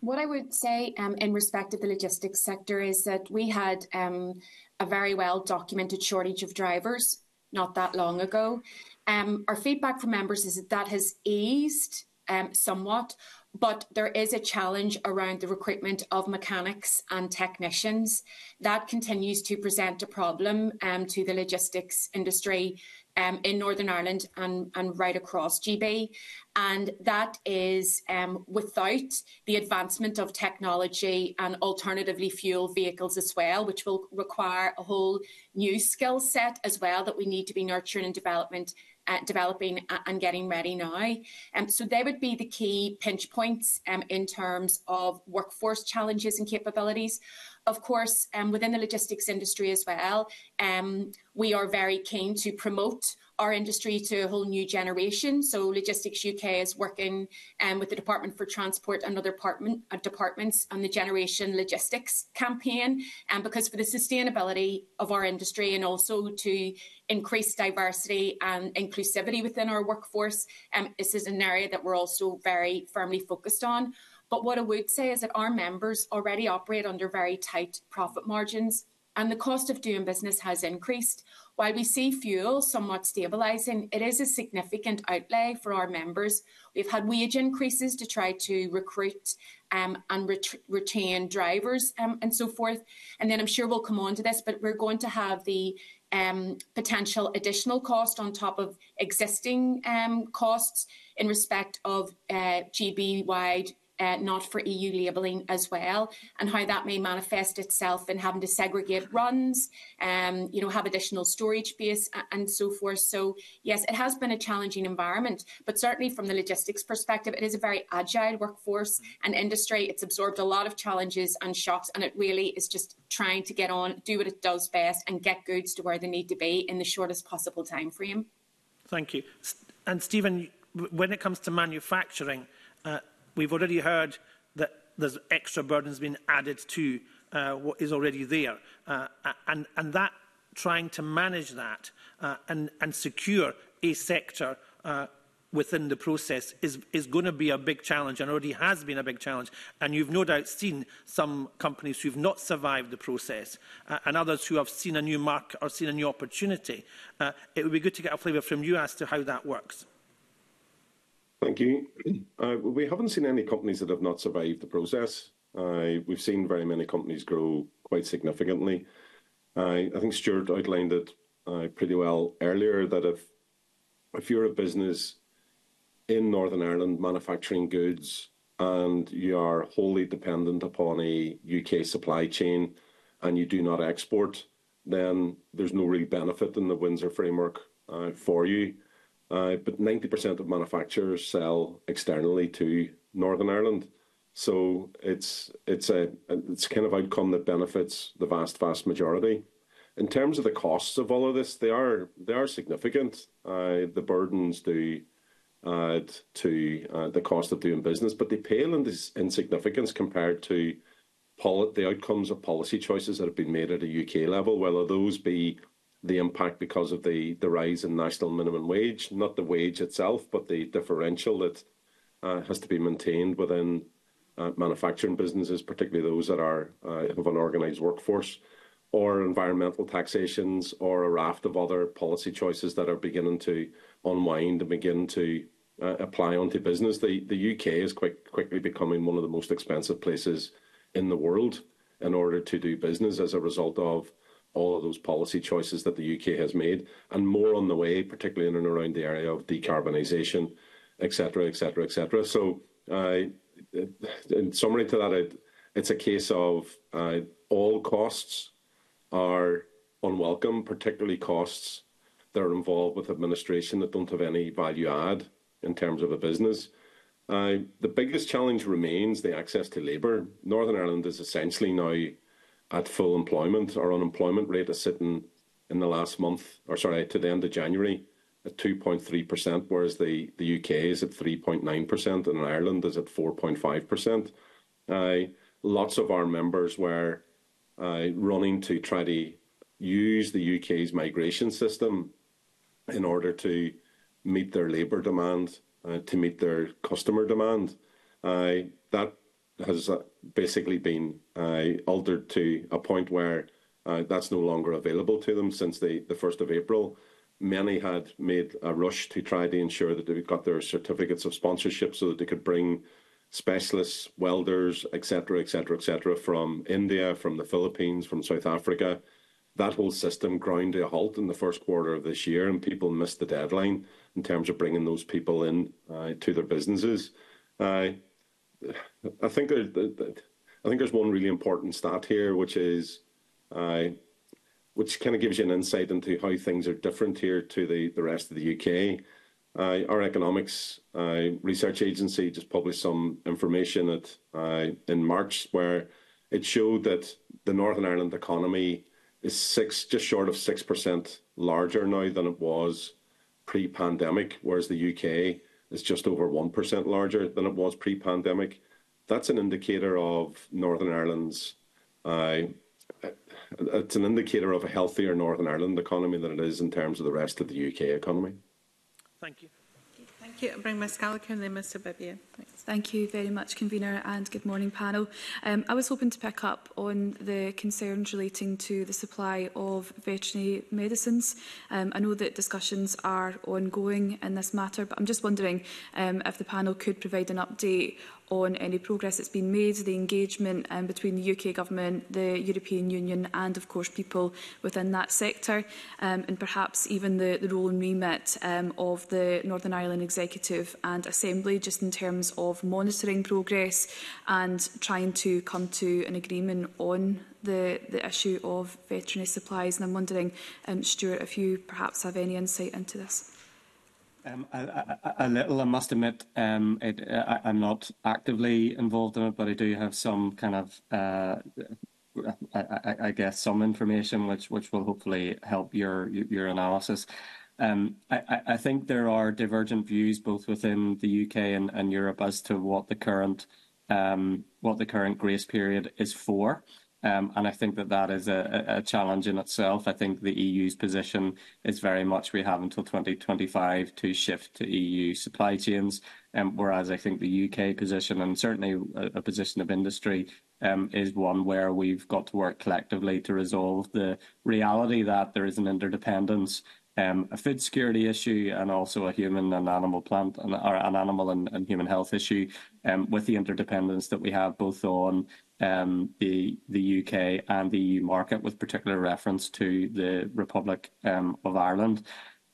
Speaker 3: What I would say um, in respect of the logistics sector is that we had um, a very well documented shortage of drivers not that long ago. Um, our feedback from members is that that has eased um, somewhat, but there is a challenge around the recruitment of mechanics and technicians. That continues to present a problem um, to the logistics industry um, in Northern Ireland and, and right across GB. And that is um, without the advancement of technology and alternatively fuel vehicles as well, which will require a whole new skill set as well that we need to be nurturing and development uh, developing and getting ready now. Um, so they would be the key pinch points um, in terms of workforce challenges and capabilities. Of course, um, within the logistics industry as well, um, we are very keen to promote our industry to a whole new generation. So Logistics UK is working um, with the Department for Transport and other department, uh, departments on the Generation Logistics campaign, and um, because for the sustainability of our industry and also to increase diversity and inclusivity within our workforce, um, this is an area that we're also very firmly focused on. But what I would say is that our members already operate under very tight profit margins and the cost of doing business has increased. While we see fuel somewhat stabilising, it is a significant outlay for our members. We've had wage increases to try to recruit um, and ret retain drivers um, and so forth. And then I'm sure we'll come on to this, but we're going to have the um, potential additional cost on top of existing um, costs in respect of uh, GB wide uh, not for EU labelling as well, and how that may manifest itself in having to segregate runs, um, you know, have additional storage space and so forth. So yes, it has been a challenging environment, but certainly from the logistics perspective, it is a very agile workforce and industry. It's absorbed a lot of challenges and shocks, and it really is just trying to get on, do what it does best, and get goods to where they need to be in the shortest possible time frame.
Speaker 7: Thank you. And Stephen, when it comes to manufacturing, uh, We've already heard that there's extra burdens being added to uh, what is already there. Uh, and, and that trying to manage that uh, and, and secure a sector uh, within the process is, is going to be a big challenge and already has been a big challenge. And you've no doubt seen some companies who've not survived the process uh, and others who have seen a new market or seen a new opportunity. Uh, it would be good to get a flavour from you as to how that works.
Speaker 5: Thank you. Uh, we haven't seen any companies that have not survived the process. Uh, we've seen very many companies grow quite significantly. Uh, I think Stuart outlined it uh, pretty well earlier that if if you're a business in Northern Ireland manufacturing goods and you are wholly dependent upon a UK supply chain and you do not export, then there's no real benefit in the Windsor framework uh, for you. Uh, but 90% of manufacturers sell externally to Northern Ireland. So it's it's a it's kind of outcome that benefits the vast vast majority. In terms of the costs of all of this, they are they are significant. Uh, the burdens do add to uh, the cost of doing business, but they pale in this insignificance compared to the outcomes of policy choices that have been made at a UK level, whether those be the impact because of the, the rise in national minimum wage, not the wage itself, but the differential that uh, has to be maintained within uh, manufacturing businesses, particularly those that are uh, have an organised workforce, or environmental taxations, or a raft of other policy choices that are beginning to unwind and begin to uh, apply onto business. The the UK is quite quickly becoming one of the most expensive places in the world in order to do business as a result of all of those policy choices that the UK has made, and more on the way, particularly in and around the area of decarbonisation, etc., etc., etc. So, uh, in summary to that, it, it's a case of uh, all costs are unwelcome, particularly costs that are involved with administration that don't have any value add in terms of a business. Uh, the biggest challenge remains the access to labour. Northern Ireland is essentially now at full employment. Our unemployment rate is sitting in the last month, or sorry, to the end of January at 2.3%, whereas the, the UK is at 3.9% and Ireland is at 4.5%. Uh, lots of our members were uh, running to try to use the UK's migration system in order to meet their labour demand, uh, to meet their customer demand. That has uh, basically been uh, altered to a point where uh, that's no longer available to them since the, the 1st of April. Many had made a rush to try to ensure that they got their certificates of sponsorship so that they could bring specialists, welders, etc., etc., etc., from India, from the Philippines, from South Africa. That whole system ground to a halt in the first quarter of this year, and people missed the deadline in terms of bringing those people in to their businesses. I think there, I think there's one really important stat here, which is, uh, which kind of gives you an insight into how things are different here to the the rest of the UK. Uh, our economics uh, research agency just published some information at, uh, in March where it showed that the Northern Ireland economy is six, just short of six percent larger now than it was pre-pandemic, whereas the UK is just over one percent larger than it was pre-pandemic. That's an indicator of Northern Ireland's. Uh, it's an indicator of a healthier Northern Ireland economy than it is in terms of the rest of the UK economy.
Speaker 1: Thank you. I'll bring Ms Gallagher and then Mr Vivian. Thanks.
Speaker 2: Thank you very much, Convener, and good morning, panel. Um, I was hoping to pick up on the concerns relating to the supply of veterinary medicines. Um, I know that discussions are ongoing in this matter, but I'm just wondering um, if the panel could provide an update on any progress that's been made, the engagement um, between the UK government, the European Union and, of course, people within that sector, um, and perhaps even the, the role and remit um, of the Northern Ireland Executive and Assembly, just in terms of monitoring progress and trying to come to an agreement on the, the issue of veterinary supplies. And I'm wondering, um, Stuart, if you perhaps have any insight into this.
Speaker 4: Um, a, a, a little, I must admit, um, it, I, I'm not actively involved in it, but I do have some kind of, uh, I, I, I guess, some information which which will hopefully help your your analysis. Um, I, I think there are divergent views both within the UK and, and Europe as to what the current um, what the current grace period is for. Um, and I think that that is a a challenge in itself. I think the EU's position is very much we have until 2025 to shift to EU supply chains, um, whereas I think the U.K. position, and certainly a position of industry, um, is one where we've got to work collectively to resolve the reality that there is an interdependence um, a food security issue and also a human and animal plant and or an animal and, and human health issue um, with the interdependence that we have both on um, the the UK and the EU market with particular reference to the Republic um, of Ireland.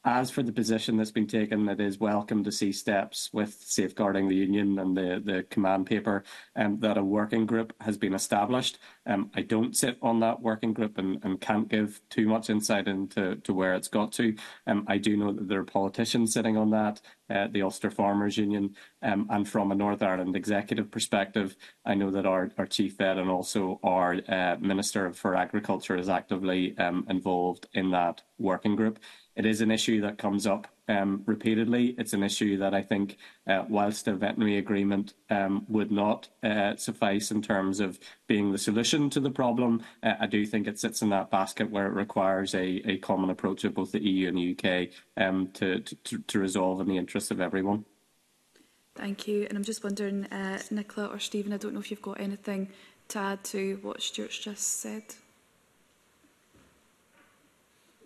Speaker 4: As for the position that's been taken, it is welcome to see steps with safeguarding the union and the, the command paper um, that a working group has been established. Um, I don't sit on that working group and, and can't give too much insight into to where it's got to. Um, I do know that there are politicians sitting on that, uh, the Ulster Farmers Union, um, and from a Northern Ireland executive perspective, I know that our, our chief vet and also our uh, Minister for Agriculture is actively um, involved in that working group. it is an issue that comes up um, repeatedly. It's an issue that I think, uh, whilst a veterinary agreement um, would not uh, suffice in terms of being the solution to the problem, uh, I do think it sits in that basket where it requires a, a common approach of both the EU and the UK um, to, to, to resolve in the interests of everyone.
Speaker 2: Thank you. And I'm just wondering, uh, Nicola or Stephen, I don't know if you've got anything to add to what Stuart's just said.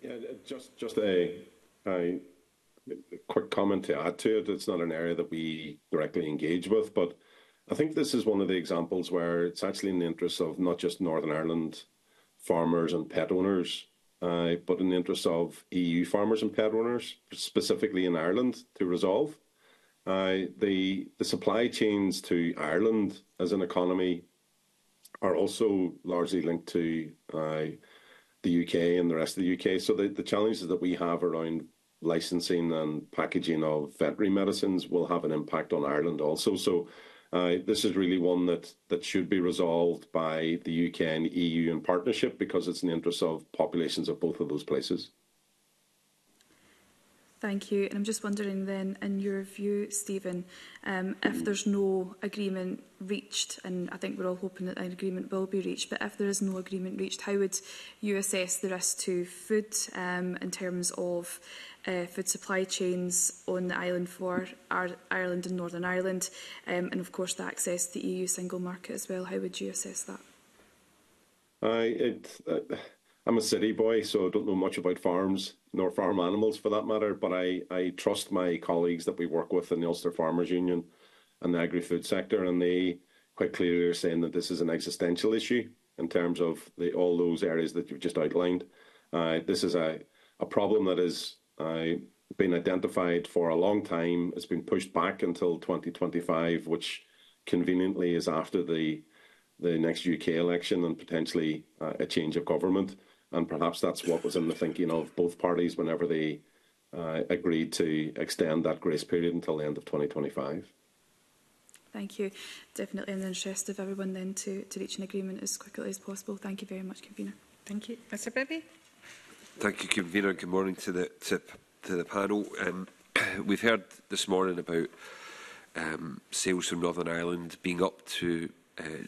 Speaker 5: Yeah, just just a, quick comment to add to it. It's not an area that we directly engage with, but I think this is one of the examples where it's actually in the interests of not just Northern Ireland farmers and pet owners, uh, but in the interests of EU farmers and pet owners, specifically in Ireland, to resolve. Uh, the the supply chains to Ireland as an economy are also largely linked to uh, the UK and the rest of the UK. So the, challenges that we have around licensing and packaging of veterinary medicines will have an impact on Ireland also. So uh, this is really one that, that should be resolved by the UK and EU in partnership because it's in the interest of populations of both of those places.
Speaker 2: Thank you. And I'm just wondering then, in your view, Stephen, um, if there's no agreement reached, and I think we're all hoping that an agreement will be reached, but if there is no agreement reached, how would you assess the risk to food um, in terms of uh, food supply chains on the island for Ar Ireland and Northern Ireland, um, and of course the access to the EU single market as well? How would you assess that?
Speaker 5: I, it, uh, I'm a city boy, so I don't know much about farms nor farm animals for that matter. But I, I trust my colleagues that we work with in the Ulster Farmers Union and the agri-food sector, and they quite clearly are saying that this is an existential issue in terms of the, all those areas that you've just outlined. Uh, this is a, a problem that has uh, been identified for a long time. It's been pushed back until 2025, which conveniently is after the the next UK election and potentially uh, a change of government. And perhaps that's what was in the thinking of both parties whenever they uh, agreed to extend that grace period until the end of 2025.
Speaker 2: Thank you. Definitely in the interest of everyone then to, to reach an agreement as quickly as possible. Thank you very much, Convener.
Speaker 1: Thank you. Mr Bibby?
Speaker 8: Thank you, Convener, good morning to the, to, to the panel. Um, <coughs> we've heard this morning about um, sales from Northern Ireland being up to uh,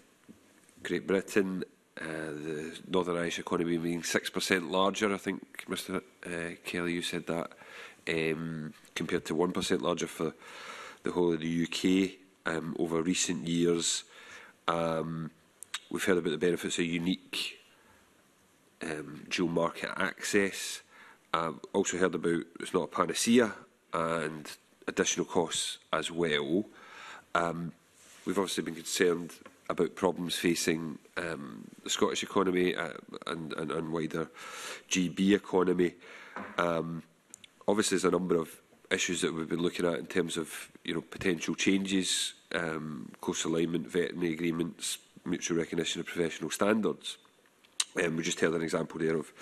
Speaker 8: Great Britain uh, the Northern Irish economy being 6% larger. I think, Mr uh, Kelly, you said that, um, compared to 1% larger for the whole of the UK um, over recent years. Um, we've heard about the benefits of unique um, dual market access. Um, also heard about it's not a panacea and additional costs as well. Um, we've obviously been concerned about problems facing um, the Scottish economy uh, and, and, and wider GB economy. Um, obviously, there's a number of issues that we've been looking at in terms of you know potential changes, um, close alignment, veterinary agreements, mutual recognition of professional standards. Um, we just heard an example there of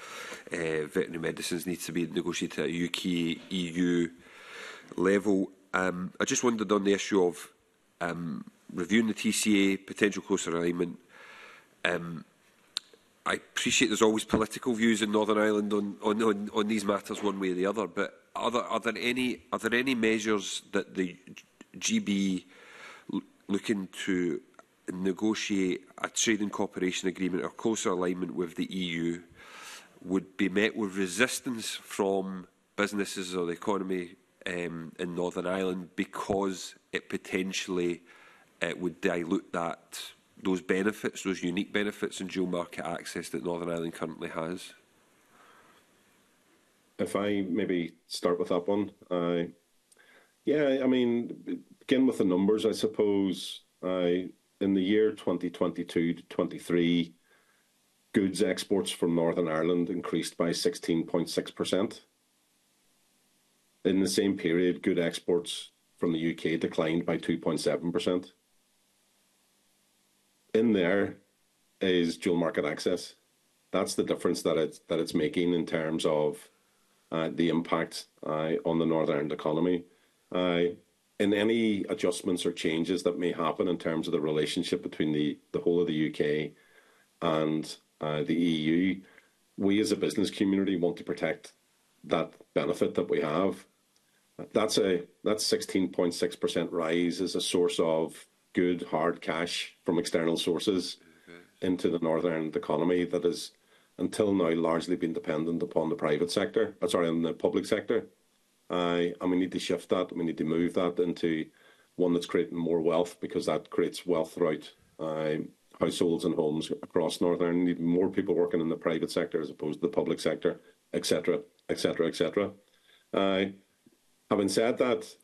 Speaker 8: uh, veterinary medicines needs to be negotiated at a UK EU level. Um, I just wondered on the issue of um, reviewing the TCA, potential closer alignment. Um, I appreciate there's always political views in Northern Ireland on, on, on, on these matters one way or the other, but are there, are there, any, are there any measures that the GB looking to negotiate a trade and cooperation agreement or closer alignment with the EU would be met with resistance from businesses or the economy um, in Northern Ireland because it potentially it would dilute that those benefits, those unique benefits and dual market access that Northern Ireland currently has?
Speaker 5: If I maybe start with that one, uh, yeah, I mean, begin with the numbers, I suppose. Uh, in the year 2022 to 23, goods exports from Northern Ireland increased by 16.6%. In the same period, good exports from the UK declined by 2.7% in there is dual market access. That's the difference that it's that it's making in terms of uh, the impact uh, on the Northern Ireland economy. Uh, in any adjustments or changes that may happen in terms of the relationship between the, the whole of the UK and uh, the EU, we as a business community want to protect that benefit that we have. That's a that's 16.6% rise as a source of good hard cash from external sources into the Northern Ireland economy that has until now largely been dependent upon the private sector, uh, sorry, on the public sector. Uh, and we need to shift that, we need to move that into one that's creating more wealth because that creates wealth throughout uh, households and homes across Northern. We need more people working in the private sector as opposed to the public sector, etc., etc., etc. Having said that,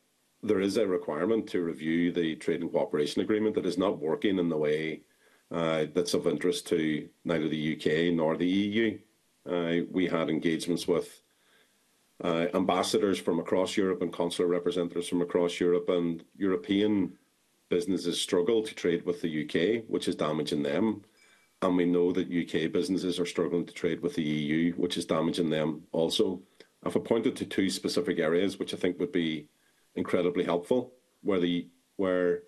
Speaker 5: there is a requirement to review the trade and cooperation agreement that is not working in the way uh, that's of interest to neither the UK nor the EU. Uh, we had engagements with uh, ambassadors from across Europe and consular representatives from across Europe, and European businesses struggle to trade with the UK, which is damaging them. And we know that UK businesses are struggling to trade with the EU, which is damaging them also. I've appointed to two specific areas which I think would be incredibly helpful, where the where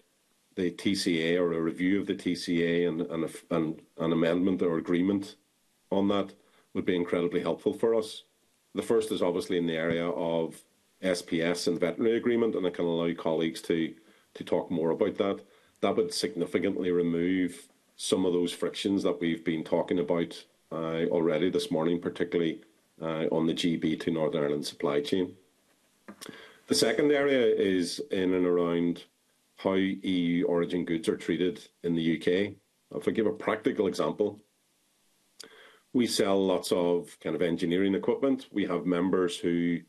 Speaker 5: the TCA or a review of the TCA and, and, a, and an amendment or agreement on that would be incredibly helpful for us. The first is obviously in the area of SPS and veterinary agreement, and I can allow colleagues to to talk more about that. That would significantly remove some of those frictions that we've been talking about uh, already this morning, particularly uh, on the GB to Northern Ireland supply chain. The second area is in and around how EU origin goods are treated in the UK. If I give a practical example, we sell lots of kind of engineering equipment. We have members who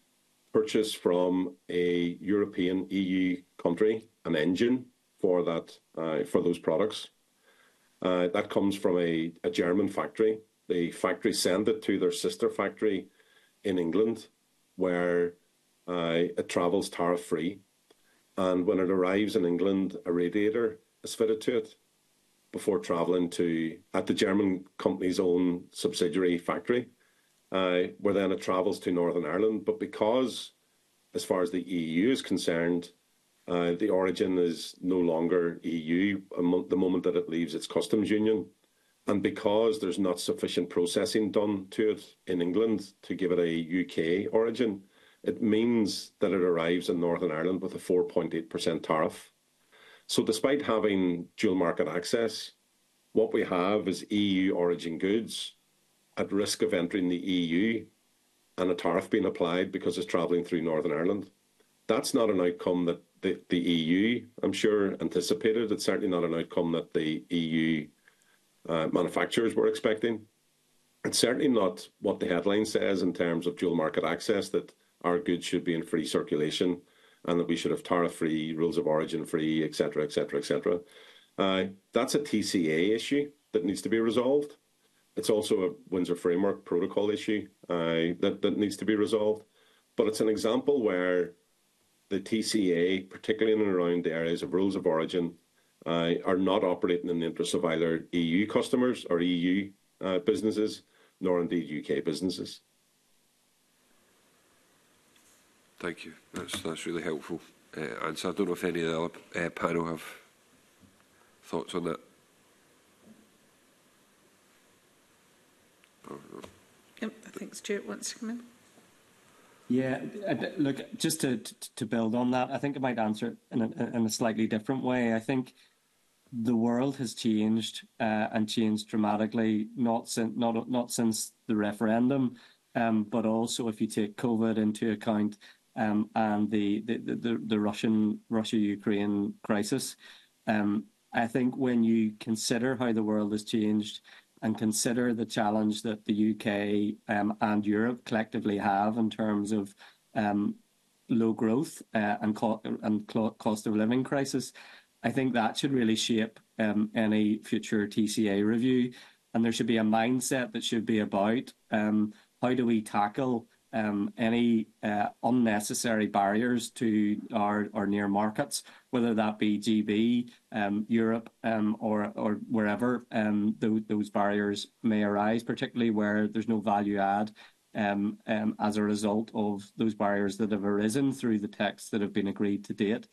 Speaker 5: purchase from a European EU country an engine for that uh, for those products. Uh, that comes from a, a German factory. The factory send it to their sister factory in England, where uh, it travels tariff free. And when it arrives in England, a radiator is fitted to it before travelling to at the German company's own subsidiary factory, uh, where then it travels to Northern Ireland. But because, as far as the EU is concerned, uh, the origin is no longer EU the moment that it leaves its customs union. And because there's not sufficient processing done to it in England to give it a UK origin, it means that it arrives in Northern Ireland with a 4.8% tariff. So despite having dual market access, what we have is EU origin goods at risk of entering the EU and a tariff being applied because it's travelling through Northern Ireland. That's not an outcome that the, the EU, I'm sure, anticipated. It's certainly not an outcome that the EU uh, manufacturers were expecting. It's certainly not what the headline says in terms of dual market access that our goods should be in free circulation and that we should have tariff free, rules of origin free, etc., etc., etc. That's a TCA issue that needs to be resolved. It's also a Windsor Framework Protocol issue uh, that, that needs to be resolved. But it's an example where the TCA, particularly in and around the areas of rules of origin, uh, are not operating in the interests of either EU customers or EU uh, businesses, nor indeed UK businesses.
Speaker 8: Thank you. That's that's really helpful uh, answer. I don't know if any of the other uh, panel have thoughts on that.
Speaker 1: Yep, I think Stuart wants to come in.
Speaker 4: Yeah, look, just to, to build on that, I think I might answer it in a, in a slightly different way. I think the world has changed uh, and changed dramatically, not since not not since the referendum, um, but also if you take COVID into account um, and the, the, the, the Russian Russia-Ukraine crisis. Um, I think when you consider how the world has changed and consider the challenge that the UK um, and Europe collectively have in terms of um, low growth uh, and, co and cost of living crisis, I think that should really shape um, any future TCA review. And there should be a mindset that should be about um, how do we tackle um, any uh, unnecessary barriers to our, our near markets, whether that be GB, um, Europe, um, or, or wherever um, th those barriers may arise, particularly where there's no value add um, um, as a result of those barriers that have arisen through the texts that have been agreed to date.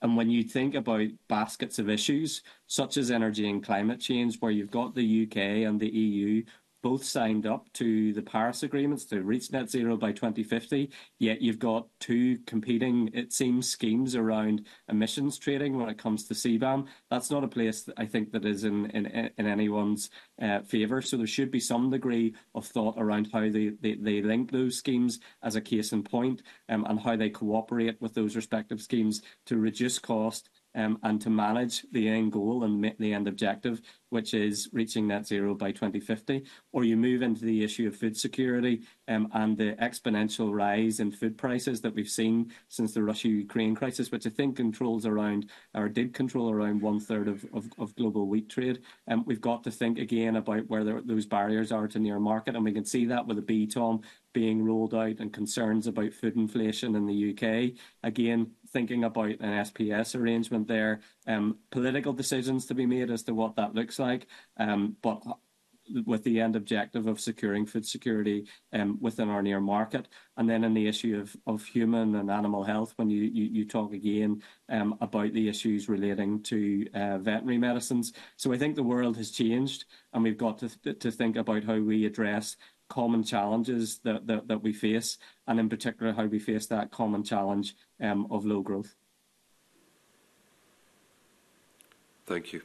Speaker 4: And when you think about baskets of issues, such as energy and climate change, where you've got the UK and the EU both signed up to the Paris agreements to reach net zero by 2050, yet you've got two competing, it seems, schemes around emissions trading when it comes to CBAM. That's not a place that I think that is in, in, in anyone's uh, favour. So there should be some degree of thought around how they, they, they link those schemes as a case in point um, and how they cooperate with those respective schemes to reduce cost um, and to manage the end goal and the end objective, which is reaching net zero by 2050, or you move into the issue of food security um, and the exponential rise in food prices that we've seen since the Russia-Ukraine crisis, which I think controls around, or did control around one third of, of, of global wheat trade. Um, we've got to think again about where there, those barriers are to near market, and we can see that with the BTOM being rolled out and concerns about food inflation in the UK. Again, thinking about an SPS arrangement there, um, political decisions to be made as to what that looks like, um, but with the end objective of securing food security um, within our near market. And then in the issue of, of human and animal health, when you, you, you talk again um, about the issues relating to uh, veterinary medicines. So I think the world has changed and we've got to, th to think about how we address common challenges that, that, that we face, and in particular how we face that common challenge um, of low growth.
Speaker 8: Thank you.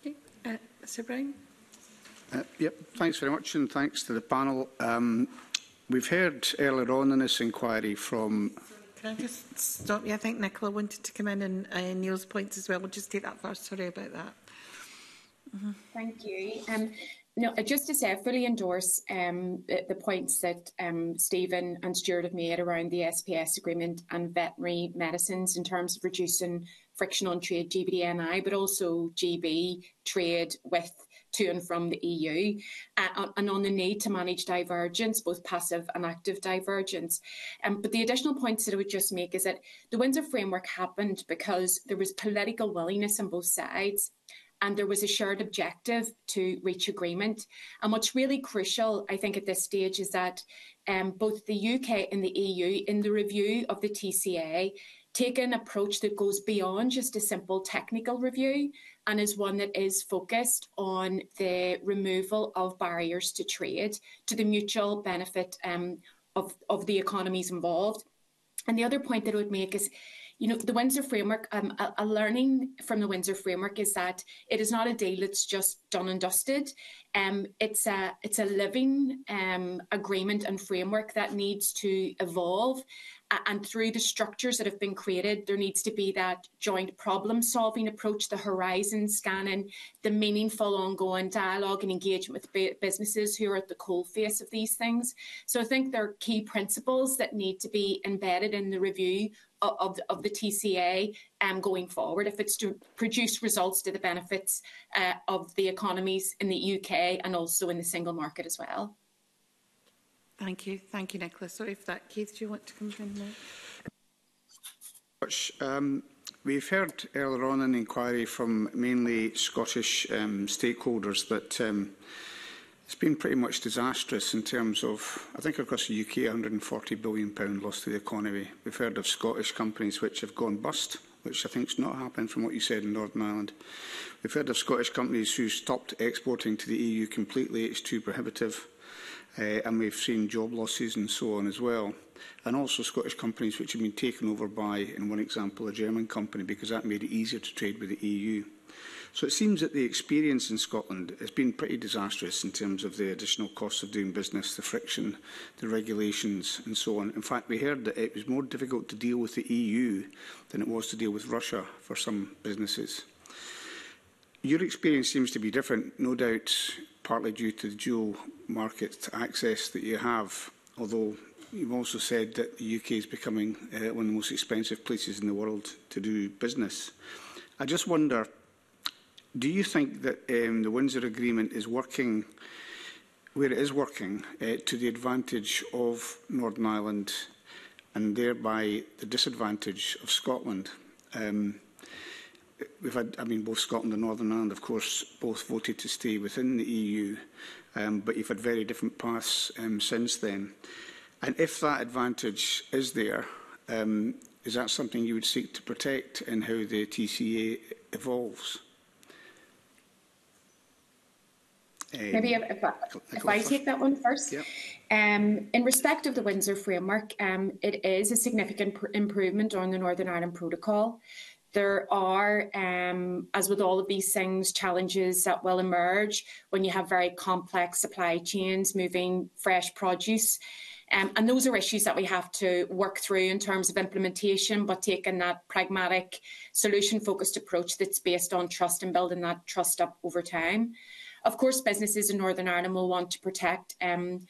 Speaker 1: Okay. Uh, Mr Brown?
Speaker 9: Uh, yep, thanks very much and thanks to the panel. Um, we've heard earlier on in this inquiry from...
Speaker 1: Can I just stop you? I think Nicola wanted to come in and uh, Neil's points as well. We'll just take that first. Sorry about that.
Speaker 3: Mm -hmm. Thank you. Um, no, uh, just to say, I fully endorse um, the, the, points that um, Stephen and Stuart have made around the SPS agreement and veterinary medicines in terms of reducing friction on trade GBDNI, but also GB trade with to and from the EU, uh, and on the need to manage divergence, both passive and active divergence. Um, but the additional points that I would just make is that the Windsor framework happened because there was political willingness on both sides and there was a shared objective to reach agreement. And what's really crucial, I think, at this stage is that um, both the UK and the EU, in the review of the TCA, take an approach that goes beyond just a simple technical review and is one that is focused on the removal of barriers to trade to the mutual benefit um, of, of the economies involved. And the other point that I would make is you know, the Windsor framework, um, a, a, learning from the Windsor framework is that it is not a deal that's just done and dusted. Um, it's a it's a living um, agreement and framework that needs to evolve and through the structures that have been created, there needs to be that joint problem solving approach, the horizon scanning, the meaningful ongoing dialogue and engagement with businesses who are at the coalface of these things. So I think there are key principles that need to be embedded in the review of, of, of the TCA um, going forward if it's to produce results to the benefits uh, of the economies in the UK and also in the single market as well.
Speaker 1: Thank you. Thank you, Nicola. Sorry for that. Keith, do you want to come in now?
Speaker 9: Um, we've heard earlier on an inquiry from mainly Scottish um, stakeholders that um, it's been pretty much disastrous in terms of, I think across the UK, £140 billion lost to the economy. We've heard of Scottish companies which have gone bust, which I think is not happened from what you said in Northern Ireland. We've heard of Scottish companies who stopped exporting to the EU completely. It's too prohibitive uh, and we've seen job losses and so on as well. And also Scottish companies which have been taken over by, in one example, a German company, because that made it easier to trade with the EU. So it seems that the experience in Scotland has been pretty disastrous in terms of the additional costs of doing business, the friction, the regulations and so on. In fact, we heard that it was more difficult to deal with the EU than it was to deal with Russia for some businesses. Your experience seems to be different, no doubt partly due to the dual market access that you have, although you've also said that the UK is becoming uh, one of the most expensive places in the world to do business. I just wonder, do you think that um, the Windsor Agreement is working where it is working uh, to the advantage of Northern Ireland and thereby the disadvantage of Scotland? Um, we've had, I mean, both Scotland and Northern Ireland, of course, both voted to stay within the EU, um, but you've had very different paths um, since then. And if that advantage is there, um, is that something you would seek to protect in how the TCA evolves?
Speaker 3: Um, Maybe if, if, I, if I take that one first.
Speaker 9: Yeah.
Speaker 3: Um, in respect of the Windsor framework, um, it is a significant improvement on the Northern Ireland Protocol. There are, um, as with all of these things, challenges that will emerge when you have very complex supply chains moving fresh produce. Um, and those are issues that we have to work through in terms of implementation, but taking that pragmatic, solution focused approach that's based on trust and building that trust up over time. Of course, businesses in Northern Ireland will want to protect um,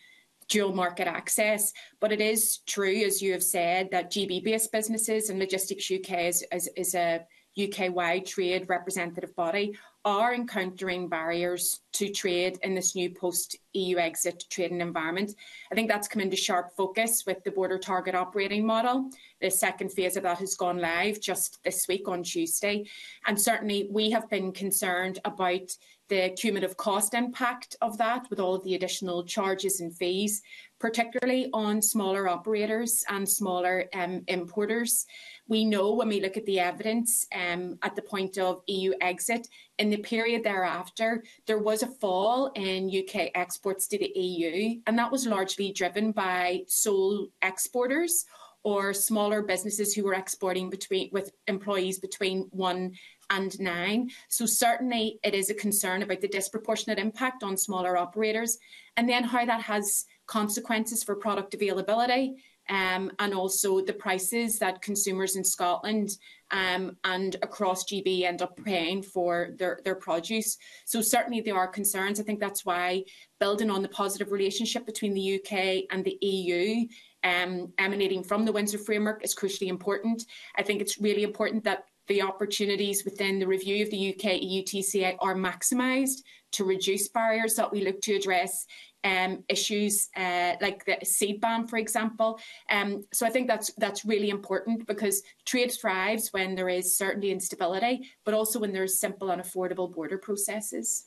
Speaker 3: dual market access. But it is true, as you have said, that GB-based businesses and Logistics UK is, is, is a UK-wide trade representative body are encountering barriers to trade in this new post-EU exit trading environment. I think that's come into sharp focus with the border target operating model. The second phase of that has gone live just this week on Tuesday. And certainly we have been concerned about the cumulative cost impact of that with all of the additional charges and fees, particularly on smaller operators and smaller um, importers. We know when we look at the evidence um, at the point of EU exit, in the period thereafter, there was a fall in UK exports to the EU, and that was largely driven by sole exporters or smaller businesses who were exporting between with employees between one and nine. So certainly it is a concern about the disproportionate impact on smaller operators and then how that has consequences for product availability um, and also the prices that consumers in Scotland um, and across GB end up paying for their, their produce. So certainly there are concerns. I think that's why building on the positive relationship between the UK and the EU um, emanating from the Windsor Framework is crucially important. I think it's really important that the opportunities within the review of the UK EU TCA are maximised to reduce barriers that we look to address um, issues uh, like the seed ban, for example. Um, so I think that's that's really important because trade thrives when there is certainty and stability, but also when there's simple and affordable border processes.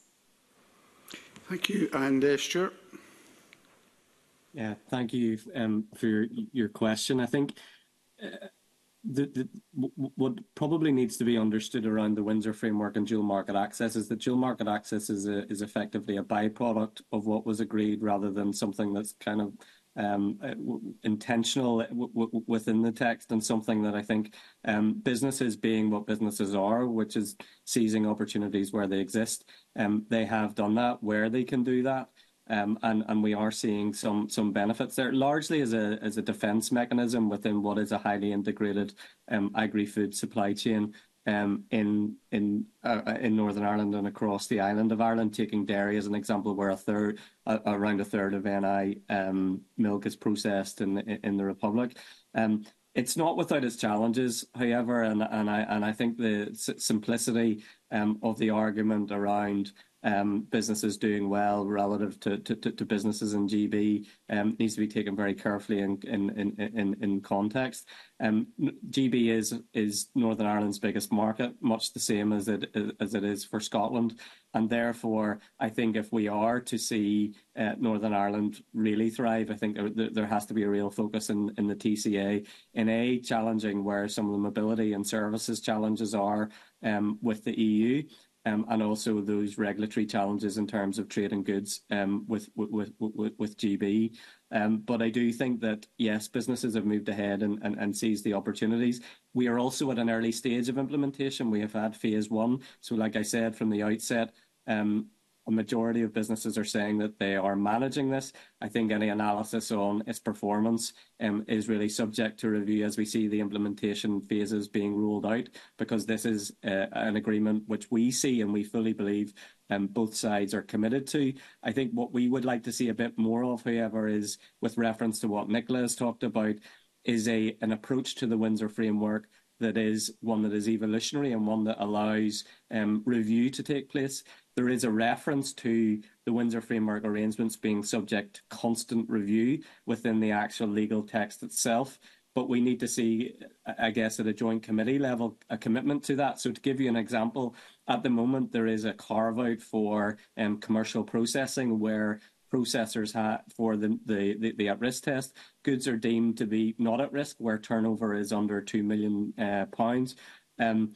Speaker 9: Thank you. And uh, Stuart?
Speaker 4: Yeah, thank you um, for your, your question. I think uh, the, the, what probably needs to be understood around the Windsor framework and dual market access is that dual market access is a, is effectively a byproduct of what was agreed rather than something that's kind of um, uh, intentional within the text and something that I think um, businesses being what businesses are, which is seizing opportunities where they exist, um, they have done that where they can do that. Um, and, we are seeing some benefits there, largely as a defence mechanism within what is a highly integrated um, agri-food supply chain um, in in uh, in Northern Ireland and across the island of Ireland. Taking dairy as an example, where a third, around a third of NI milk is processed in the Republic. It's not without its challenges, however, and I think the simplicity of the argument around businesses doing well relative to, businesses in GB um, needs to be taken very carefully in context. Um, GB is is Northern Ireland's biggest market, much the same as it as it is for Scotland, and therefore I think if we are to see uh, Northern Ireland really thrive, I think there, has to be a real focus in, the TCA in a challenging where some of the mobility and services challenges are um, with the EU um, Um, and also those regulatory challenges in terms of trading goods um, with GB. Um, but I do think that, yes, businesses have moved ahead and seized the opportunities. We are also at an early stage of implementation. We have had phase one. Like I said from the outset, a majority of businesses are saying that they are managing this. I think any analysis on its performance um, is really subject to review as we see the implementation phases being rolled out, because this is uh, an agreement which we see and we fully believe um, both sides are committed to. I think what we would like to see a bit more of, however, is with reference to what Nicola has talked about, is a an approach to the Windsor framework that is one that is evolutionary and one that allows um, review to take place. There is a reference to the Windsor Framework arrangements being subject to constant review within the actual legal text itself. But we need to see, I guess, at a joint committee level, a commitment to that. So, to give you an example, at the moment there is a carve out for um, commercial processing where processors for the, the, the, at-risk test, goods are deemed to be not at risk where turnover is under two million uh, pounds. Um,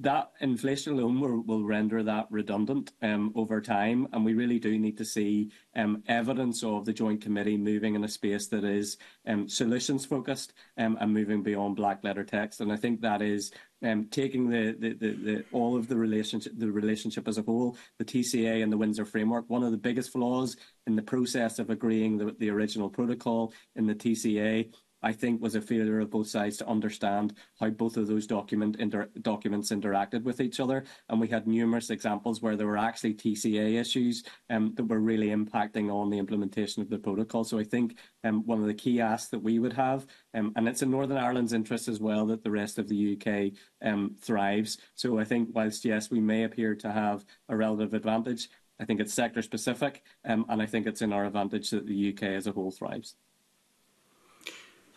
Speaker 4: that inflation alone will, will render that redundant um, over time, and we really do need to see um, evidence of the Joint Committee moving in a space that is um, solutions focused um, and moving beyond black letter text. And I think that is um, taking the, the, the, the, all of the relationship, the relationship as a whole, the TCA and the Windsor framework. One of the biggest flaws in the process of agreeing the, the original protocol in the TCA I think was a failure of both sides to understand how both of those document inter documents interacted with each other. And we had numerous examples where there were actually TCA issues um, that were really impacting on the implementation of the protocol. So I think um, one of the key asks that we would have, um, and it's in Northern Ireland's interest as well that the rest of the UK um, thrives. So I think whilst, yes, we may appear to have a relative advantage, I think it's sector specific, um, and I think it's in our advantage that the UK as a whole thrives.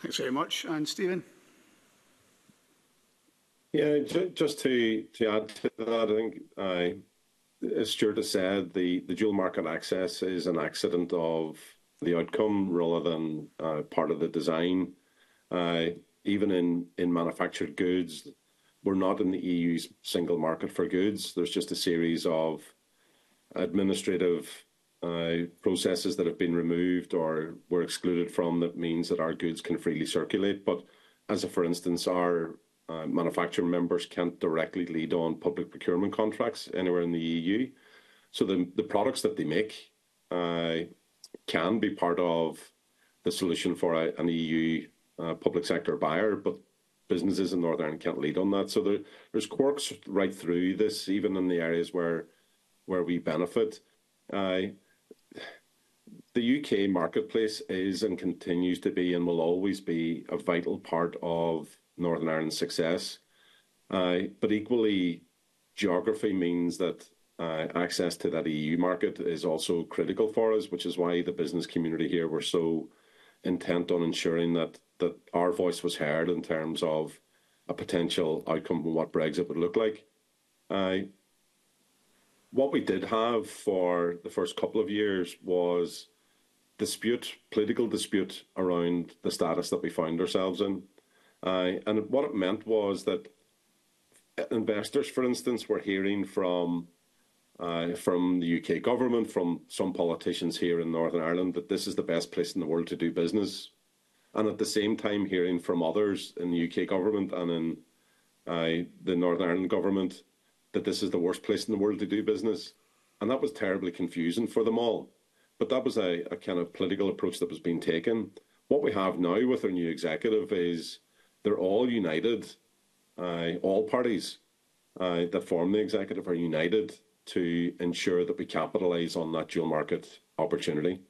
Speaker 9: Thanks very much. And Stephen?
Speaker 5: Yeah, just to, to add to that, I think I, as Stuart has said, the, the dual market access is an accident of the outcome rather than uh, part of the design. Uh, even in, in manufactured goods, we're not in the EU's single market for goods. There's just a series of administrative uh, processes that have been removed or were excluded from that means that our goods can freely circulate. But as a, for instance, our uh, manufacturing members can't directly lead on public procurement contracts anywhere in the EU. So the, the products that they make uh, can be part of the solution for a, an EU uh, public sector buyer, but businesses in Northern Ireland can't lead on that. So there, there's quirks right through this, even in the areas where where we benefit. Uh, the UK marketplace is and continues to be and will always be a vital part of Northern Ireland's success. Uh, but equally, geography means that uh, access to that EU market is also critical for us, which is why the business community here were so intent on ensuring that that our voice was heard in terms of a potential outcome of what Brexit would look like. Uh, what we did have for the first couple of years was dispute, political dispute around the status that we found ourselves in. Uh, and what it meant was that investors, for instance, were hearing from uh, from the UK government, from some politicians here in Northern Ireland, that this is the best place in the world to do business, and at the same time hearing from others in the UK government and in uh, the Northern Ireland government that this is the worst place in the world to do business, and that was terribly confusing for them all. But that was a, a kind of political approach that was being taken. What we have now with our new executive is they're all united. Uh, all parties uh, that form the executive are united to ensure that we capitalise on that dual market opportunity.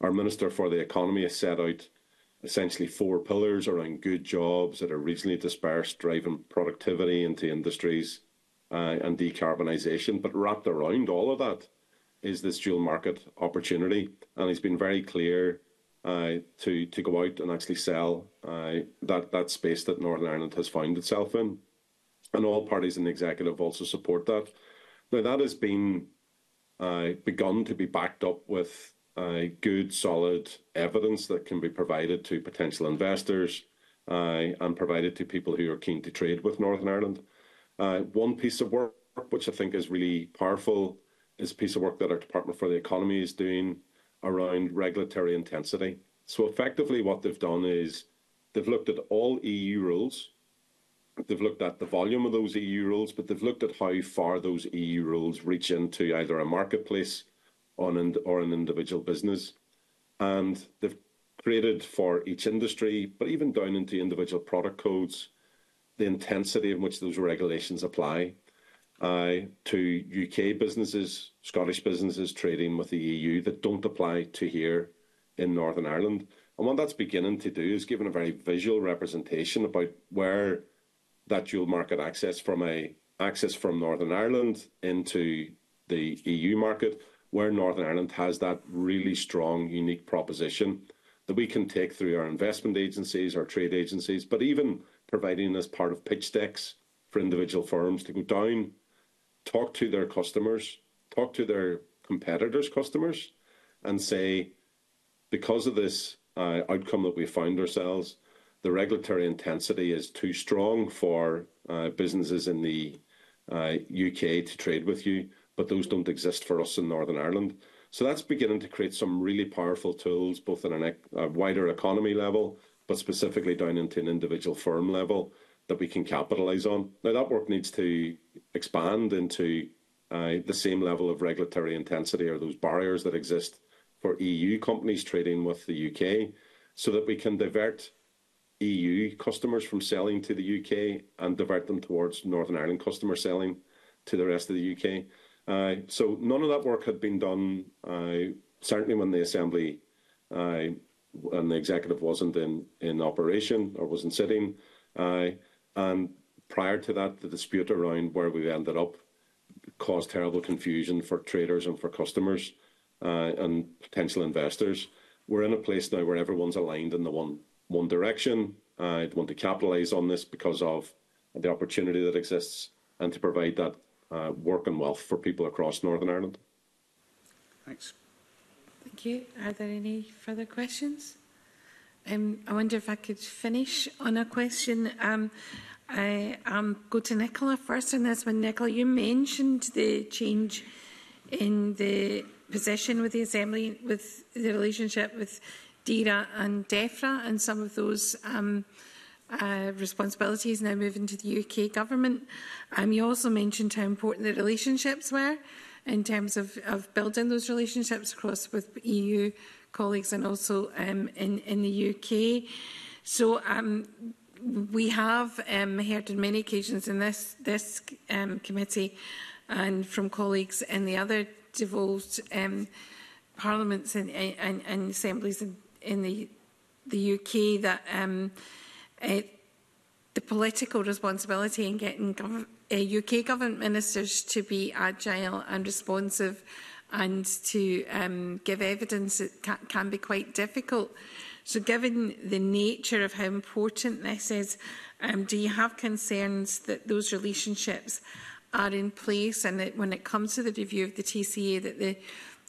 Speaker 5: Our Minister for the Economy has set out essentially four pillars around good jobs that are regionally dispersed, driving productivity into industries uh, and decarbonisation. But wrapped around all of that is this dual market opportunity. And he's been very clear uh, to to go out and actually sell uh, that that space that Northern Ireland has found itself in, and all parties in the executive also support that. Now that has been uh, begun to be backed up with good, solid evidence that can be provided to potential investors and provided to people who are keen to trade with Northern Ireland. One piece of work which I think is really powerful is a piece of work that our Department for the Economy is doing around regulatory intensity. So effectively what they've done is they've looked at all EU rules, they've looked at the volume of those EU rules, but they've looked at how far those EU rules reach into either a marketplace or an, or an individual business. And they've created for each industry, but even down into individual product codes, the intensity in which those regulations apply uh, to UK businesses, Scottish businesses trading with the EU that don't apply to here in Northern Ireland. And what that's beginning to do is giving a very visual representation about where that dual market access from a access from Northern Ireland into the EU market, where Northern Ireland has that really strong, unique proposition that we can take through our investment agencies, our trade agencies, but even providing as part of pitch decks for individual firms to go down talk to their customers, talk to their competitors' customers, and say, because of this uh, outcome that we found ourselves, the regulatory intensity is too strong for uh, businesses in the uh, UK to trade with you, but those don't exist for us in Northern Ireland. So that's beginning to create some really powerful tools, both at an, a wider economy level, but specifically down into an individual firm level, that we can capitalise on. Now, that work needs to expand into uh, the same level of regulatory intensity or those barriers that exist for EU companies trading with the UK so that we can divert EU customers from selling to the UK and divert them towards Northern Ireland customers selling to the rest of the UK. Uh, so none of that work had been done, uh, certainly when the Assembly and the Executive wasn't in, in operation or wasn't sitting. And prior to that, the dispute around where we ended up caused terrible confusion for traders and for customers uh, and potential investors. We're in a place now where everyone's aligned in the one one direction. I want to capitalise on this because of the opportunity that exists and to provide that uh, work and wealth for people across Northern Ireland.
Speaker 9: Thanks.
Speaker 1: Thank you. Are there any further questions? Um, I wonder if I could finish on a question. Um, I um, go to Nicola first on this one. Nicola, you mentioned the change in the position with the Assembly, with the relationship with DERA and DEFRA, and some of those um, uh, responsibilities now moving to the UK government. Um, you also mentioned how important the relationships were in terms of, of building those relationships across with EU colleagues and also um, in, in the UK. So um, we have um, heard on many occasions in this, this um, committee and from colleagues in the other devolved um, parliaments and, and, and assemblies in, in the, the UK that um, it, the political responsibility in getting gov uh, UK government ministers to be agile and responsive and to um, give evidence it ca can be quite difficult. So given the nature of how important this is, um, do you have concerns that those relationships are in place and that when it comes to the review of the TCA that the,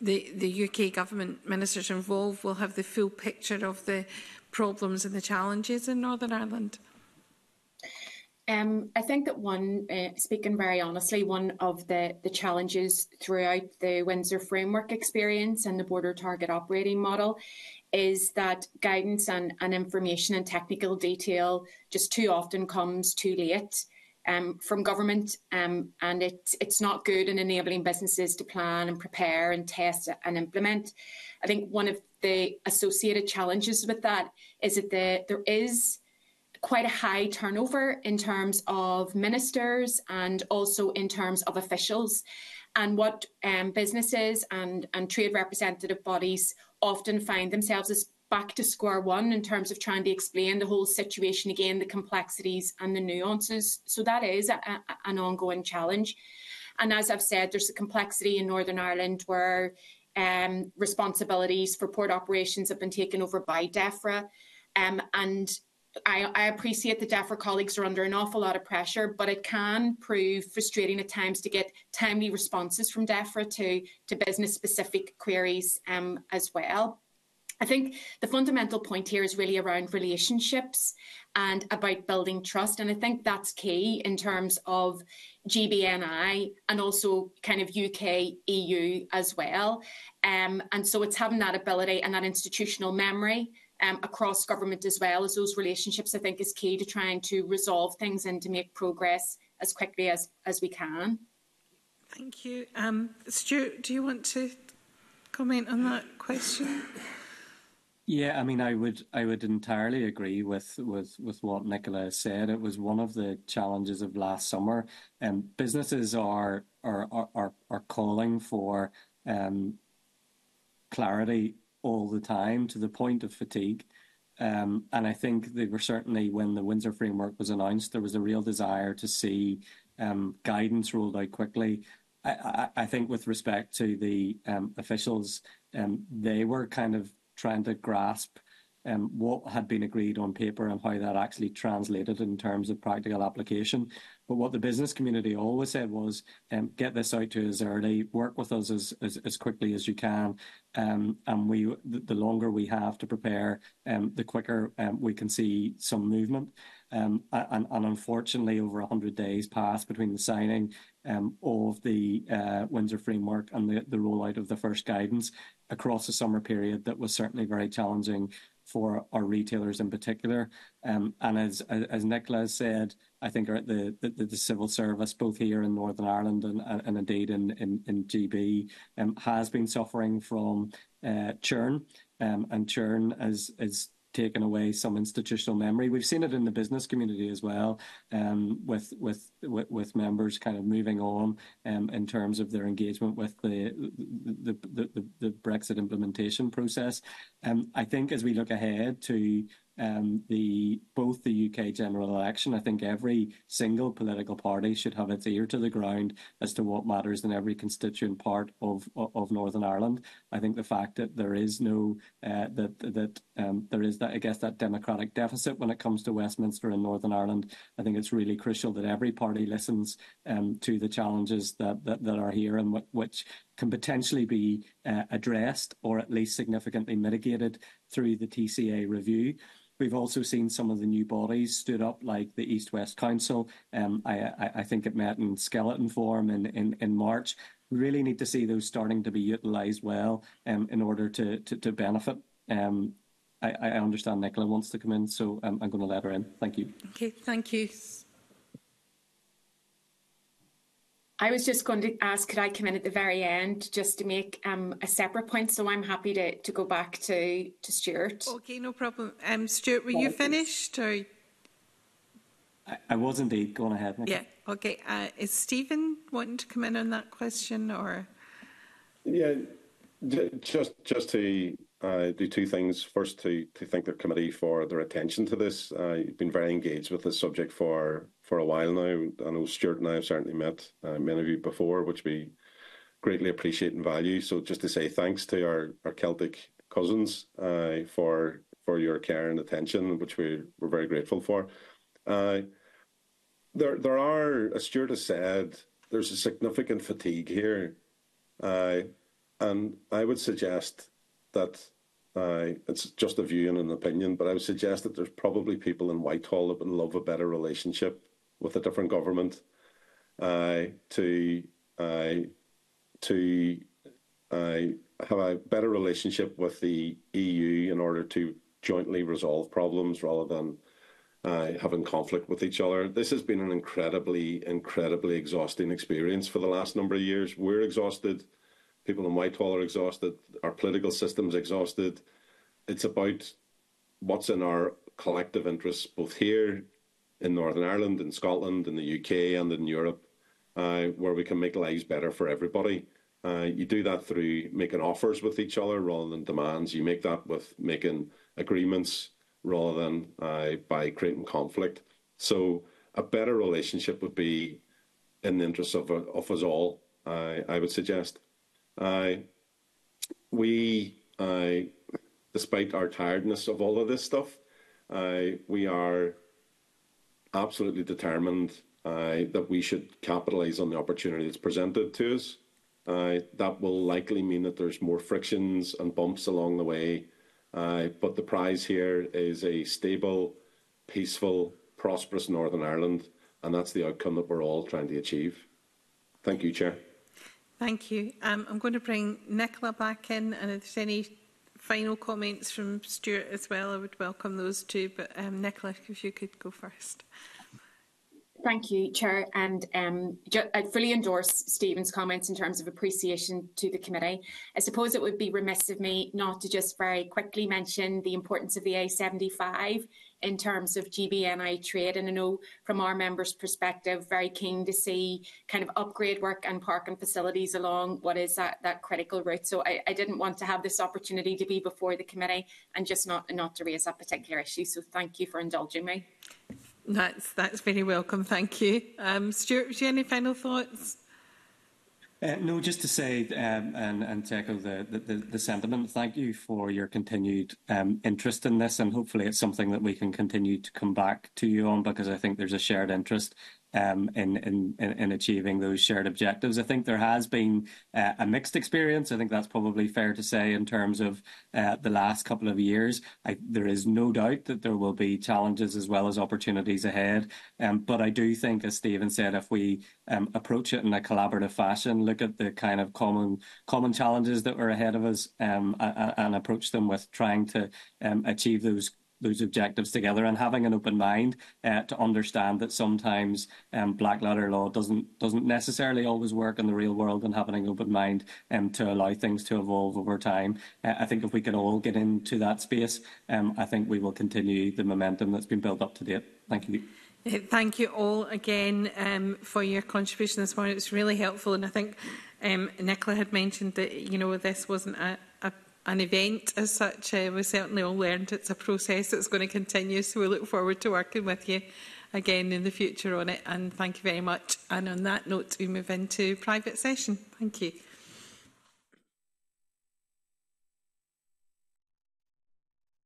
Speaker 1: the, the UK government ministers involved will have the full picture of the problems and the challenges in Northern Ireland?
Speaker 3: Um, I think that one, uh, speaking very honestly, one of the, the challenges throughout the Windsor framework experience and the border target operating model is that guidance and, and information and technical detail just too often comes too late um, from government um, and it, it's not good in enabling businesses to plan and prepare and test and implement. I think one of the associated challenges with that is that the, there is quite a high turnover in terms of ministers and also in terms of officials. And what um, businesses and, and trade representative bodies often find themselves is back to square one in terms of trying to explain the whole situation again, the complexities and the nuances. So that is a, a, an ongoing challenge. And as I've said, there's a complexity in Northern Ireland where um, responsibilities for port operations have been taken over by DEFRA. Um, and I, I appreciate the DEFRA colleagues are under an awful lot of pressure, but it can prove frustrating at times to get timely responses from DEFRA to, to business specific queries um, as well. I think the fundamental point here is really around relationships and about building trust. And I think that's key in terms of GBNI and also kind of UK EU as well. Um, and so it's having that ability and that institutional memory um, across government as well as those relationships, I think, is key to trying to resolve things and to make progress as quickly as, as we can.
Speaker 1: Thank you. Um, Stuart, do you want to comment on that question?
Speaker 4: Yeah, I mean, I would, I would entirely agree with with with what Nicola has said. It was one of the challenges of last summer. Um, businesses are are are are calling for um, clarity all the time to the point of fatigue. Um, and I think they were certainly, when the Windsor framework was announced, there was a real desire to see um, guidance rolled out quickly. I, I, I, think with respect to the um, officials, um, they were kind of trying to grasp um, what had been agreed on paper and how that actually translated in terms of practical application. But what the business community always said was, um, get this out to us early, work with us as, as, as quickly as you can, um, and we the, longer we have to prepare, um, the quicker um, we can see some movement. Um, and, and, unfortunately, over 100 days passed between the signing um, of the uh, Windsor framework and the, the rollout of the first guidance across the summer period that was certainly very challenging for our retailers in particular. Um, and as, as Nicola said, I think the, the, the, civil service, both here in Northern Ireland and, and indeed in, in, in GB, um, has been suffering from uh, churn. Um, and churn is, is taken away some institutional memory. We've seen it in the business community as well, um, with, with, with members kind of moving on um, in terms of their engagement with the the, the, the, the Brexit implementation process. Um, I think as we look ahead to um, the both the UK general election. I think every single political party should have its ear to the ground as to what matters in every constituent part of of Northern Ireland. I think the fact that there is no uh, that that um, there is that I guess that democratic deficit when it comes to Westminster and Northern Ireland. I think it's really crucial that every party listens um, to the challenges that, that that are here and which can potentially be uh, addressed or at least significantly mitigated through the TCA review. We've also seen some of the new bodies stood up, like the East West Council. Um, I, I, I think it met in skeleton form in, in, in March. We really need to see those starting to be utilised well um, in order to, to, to benefit. Um, I, I understand Nicola wants to come in, so I'm going to let her in. Thank you.
Speaker 1: Okay, thank you.
Speaker 3: I was just going to ask, could I come in at the very end just to make um, a separate point? So I'm happy to, to go back to, to Stuart.
Speaker 1: Okay, no problem. Um, Stuart, were you finished? Or...
Speaker 4: I, I was indeed. Go on ahead. Nick.
Speaker 1: Yeah, okay. Uh, is Stephen wanting to come in on that question or?
Speaker 5: Yeah, just just to uh, do two things. First, to to thank the committee for their attention to this. Uh, you've been very engaged with this subject for for a while now. I know Stuart and I have certainly met uh, many of you before, which we greatly appreciate and value. So just to say thanks to our, our Celtic cousins uh, for for your care and attention, which we, we're very grateful for. Uh, there, there are, as Stuart has said, there's a significant fatigue here. Uh, and I would suggest that uh, it's just a view and an opinion, but I would suggest that there's probably people in Whitehall that would love a better relationship with a different government uh, to uh, to uh, have a better relationship with the EU in order to jointly resolve problems rather than uh, having conflict with each other. This has been an incredibly, incredibly exhausting experience for the last number of years. We're exhausted. People in Whitehall are exhausted. Our political system's exhausted. It's about what's in our collective interests, both here in Northern Ireland, in Scotland, in the UK, and in Europe, uh, where we can make lives better for everybody. Uh, you do that through making offers with each other rather than demands. You make that with making agreements rather than uh, by creating conflict. So a better relationship would be in the interest of, of us all, I would suggest. we, despite our tiredness of all of this stuff, we are absolutely determined uh, that we should capitalise on the opportunity that's presented to us. Uh, that will likely mean that there's more frictions and bumps along the way. Uh, but the prize here is a stable, peaceful, prosperous Northern Ireland, and that's the outcome that we're all trying to achieve. Thank you, Chair.
Speaker 1: Thank you. Um, I'm going to bring Nicola back in, and if there's any final comments from Stuart as well. I would welcome those too, but um, Nicola, if you could go first.
Speaker 3: Thank you, Chair, and um, I fully endorse Stephen's comments in terms of appreciation to the committee. I suppose it would be remiss of me not to just very quickly mention the importance of the A75 in terms of GBNI trade. And I know from our members' perspective, very keen to see kind of upgrade work and parking facilities along what is that, that critical route. So I, I didn't want to have this opportunity to be before the committee and just not, not to raise that particular issue. So thank you for indulging me.
Speaker 1: That's, that's very welcome. Thank you. Um, Stuart, do you have any final thoughts?
Speaker 4: Uh, no, just to say um, and, and to echo the, the, the sentiment, thank you for your continued um, interest in this, and hopefully it's something that we can continue to come back to you on because I think there's a shared interest um, in, in, in achieving those shared objectives. I think there has been uh, a mixed experience. I think that's probably fair to say in terms of uh, the last couple of years. I, there is no doubt that there will be challenges as well as opportunities ahead. Um, but I do think, as Stephen said, if we um, approach it in a collaborative fashion, look at the kind of common common challenges that are ahead of us, um, and, and approach them with trying to um, achieve those those objectives together and having an open mind uh, to understand that sometimes um, black letter law doesn't doesn't necessarily always work in the real world and having an open mind um, to allow things to evolve over time. Uh, I think if we can all get into that space, um, I think we will continue the momentum that's been built up to date. Thank you.
Speaker 1: Uh, thank you all again um, for your contribution this morning. It was really helpful and I think um, Nicola had mentioned that you know this wasn't a, a an event as such. Uh, we certainly all learned it's a process that's going to continue, so we look forward to working with you again in the future on it. And thank you very much. And on that note, we move into private session. Thank you.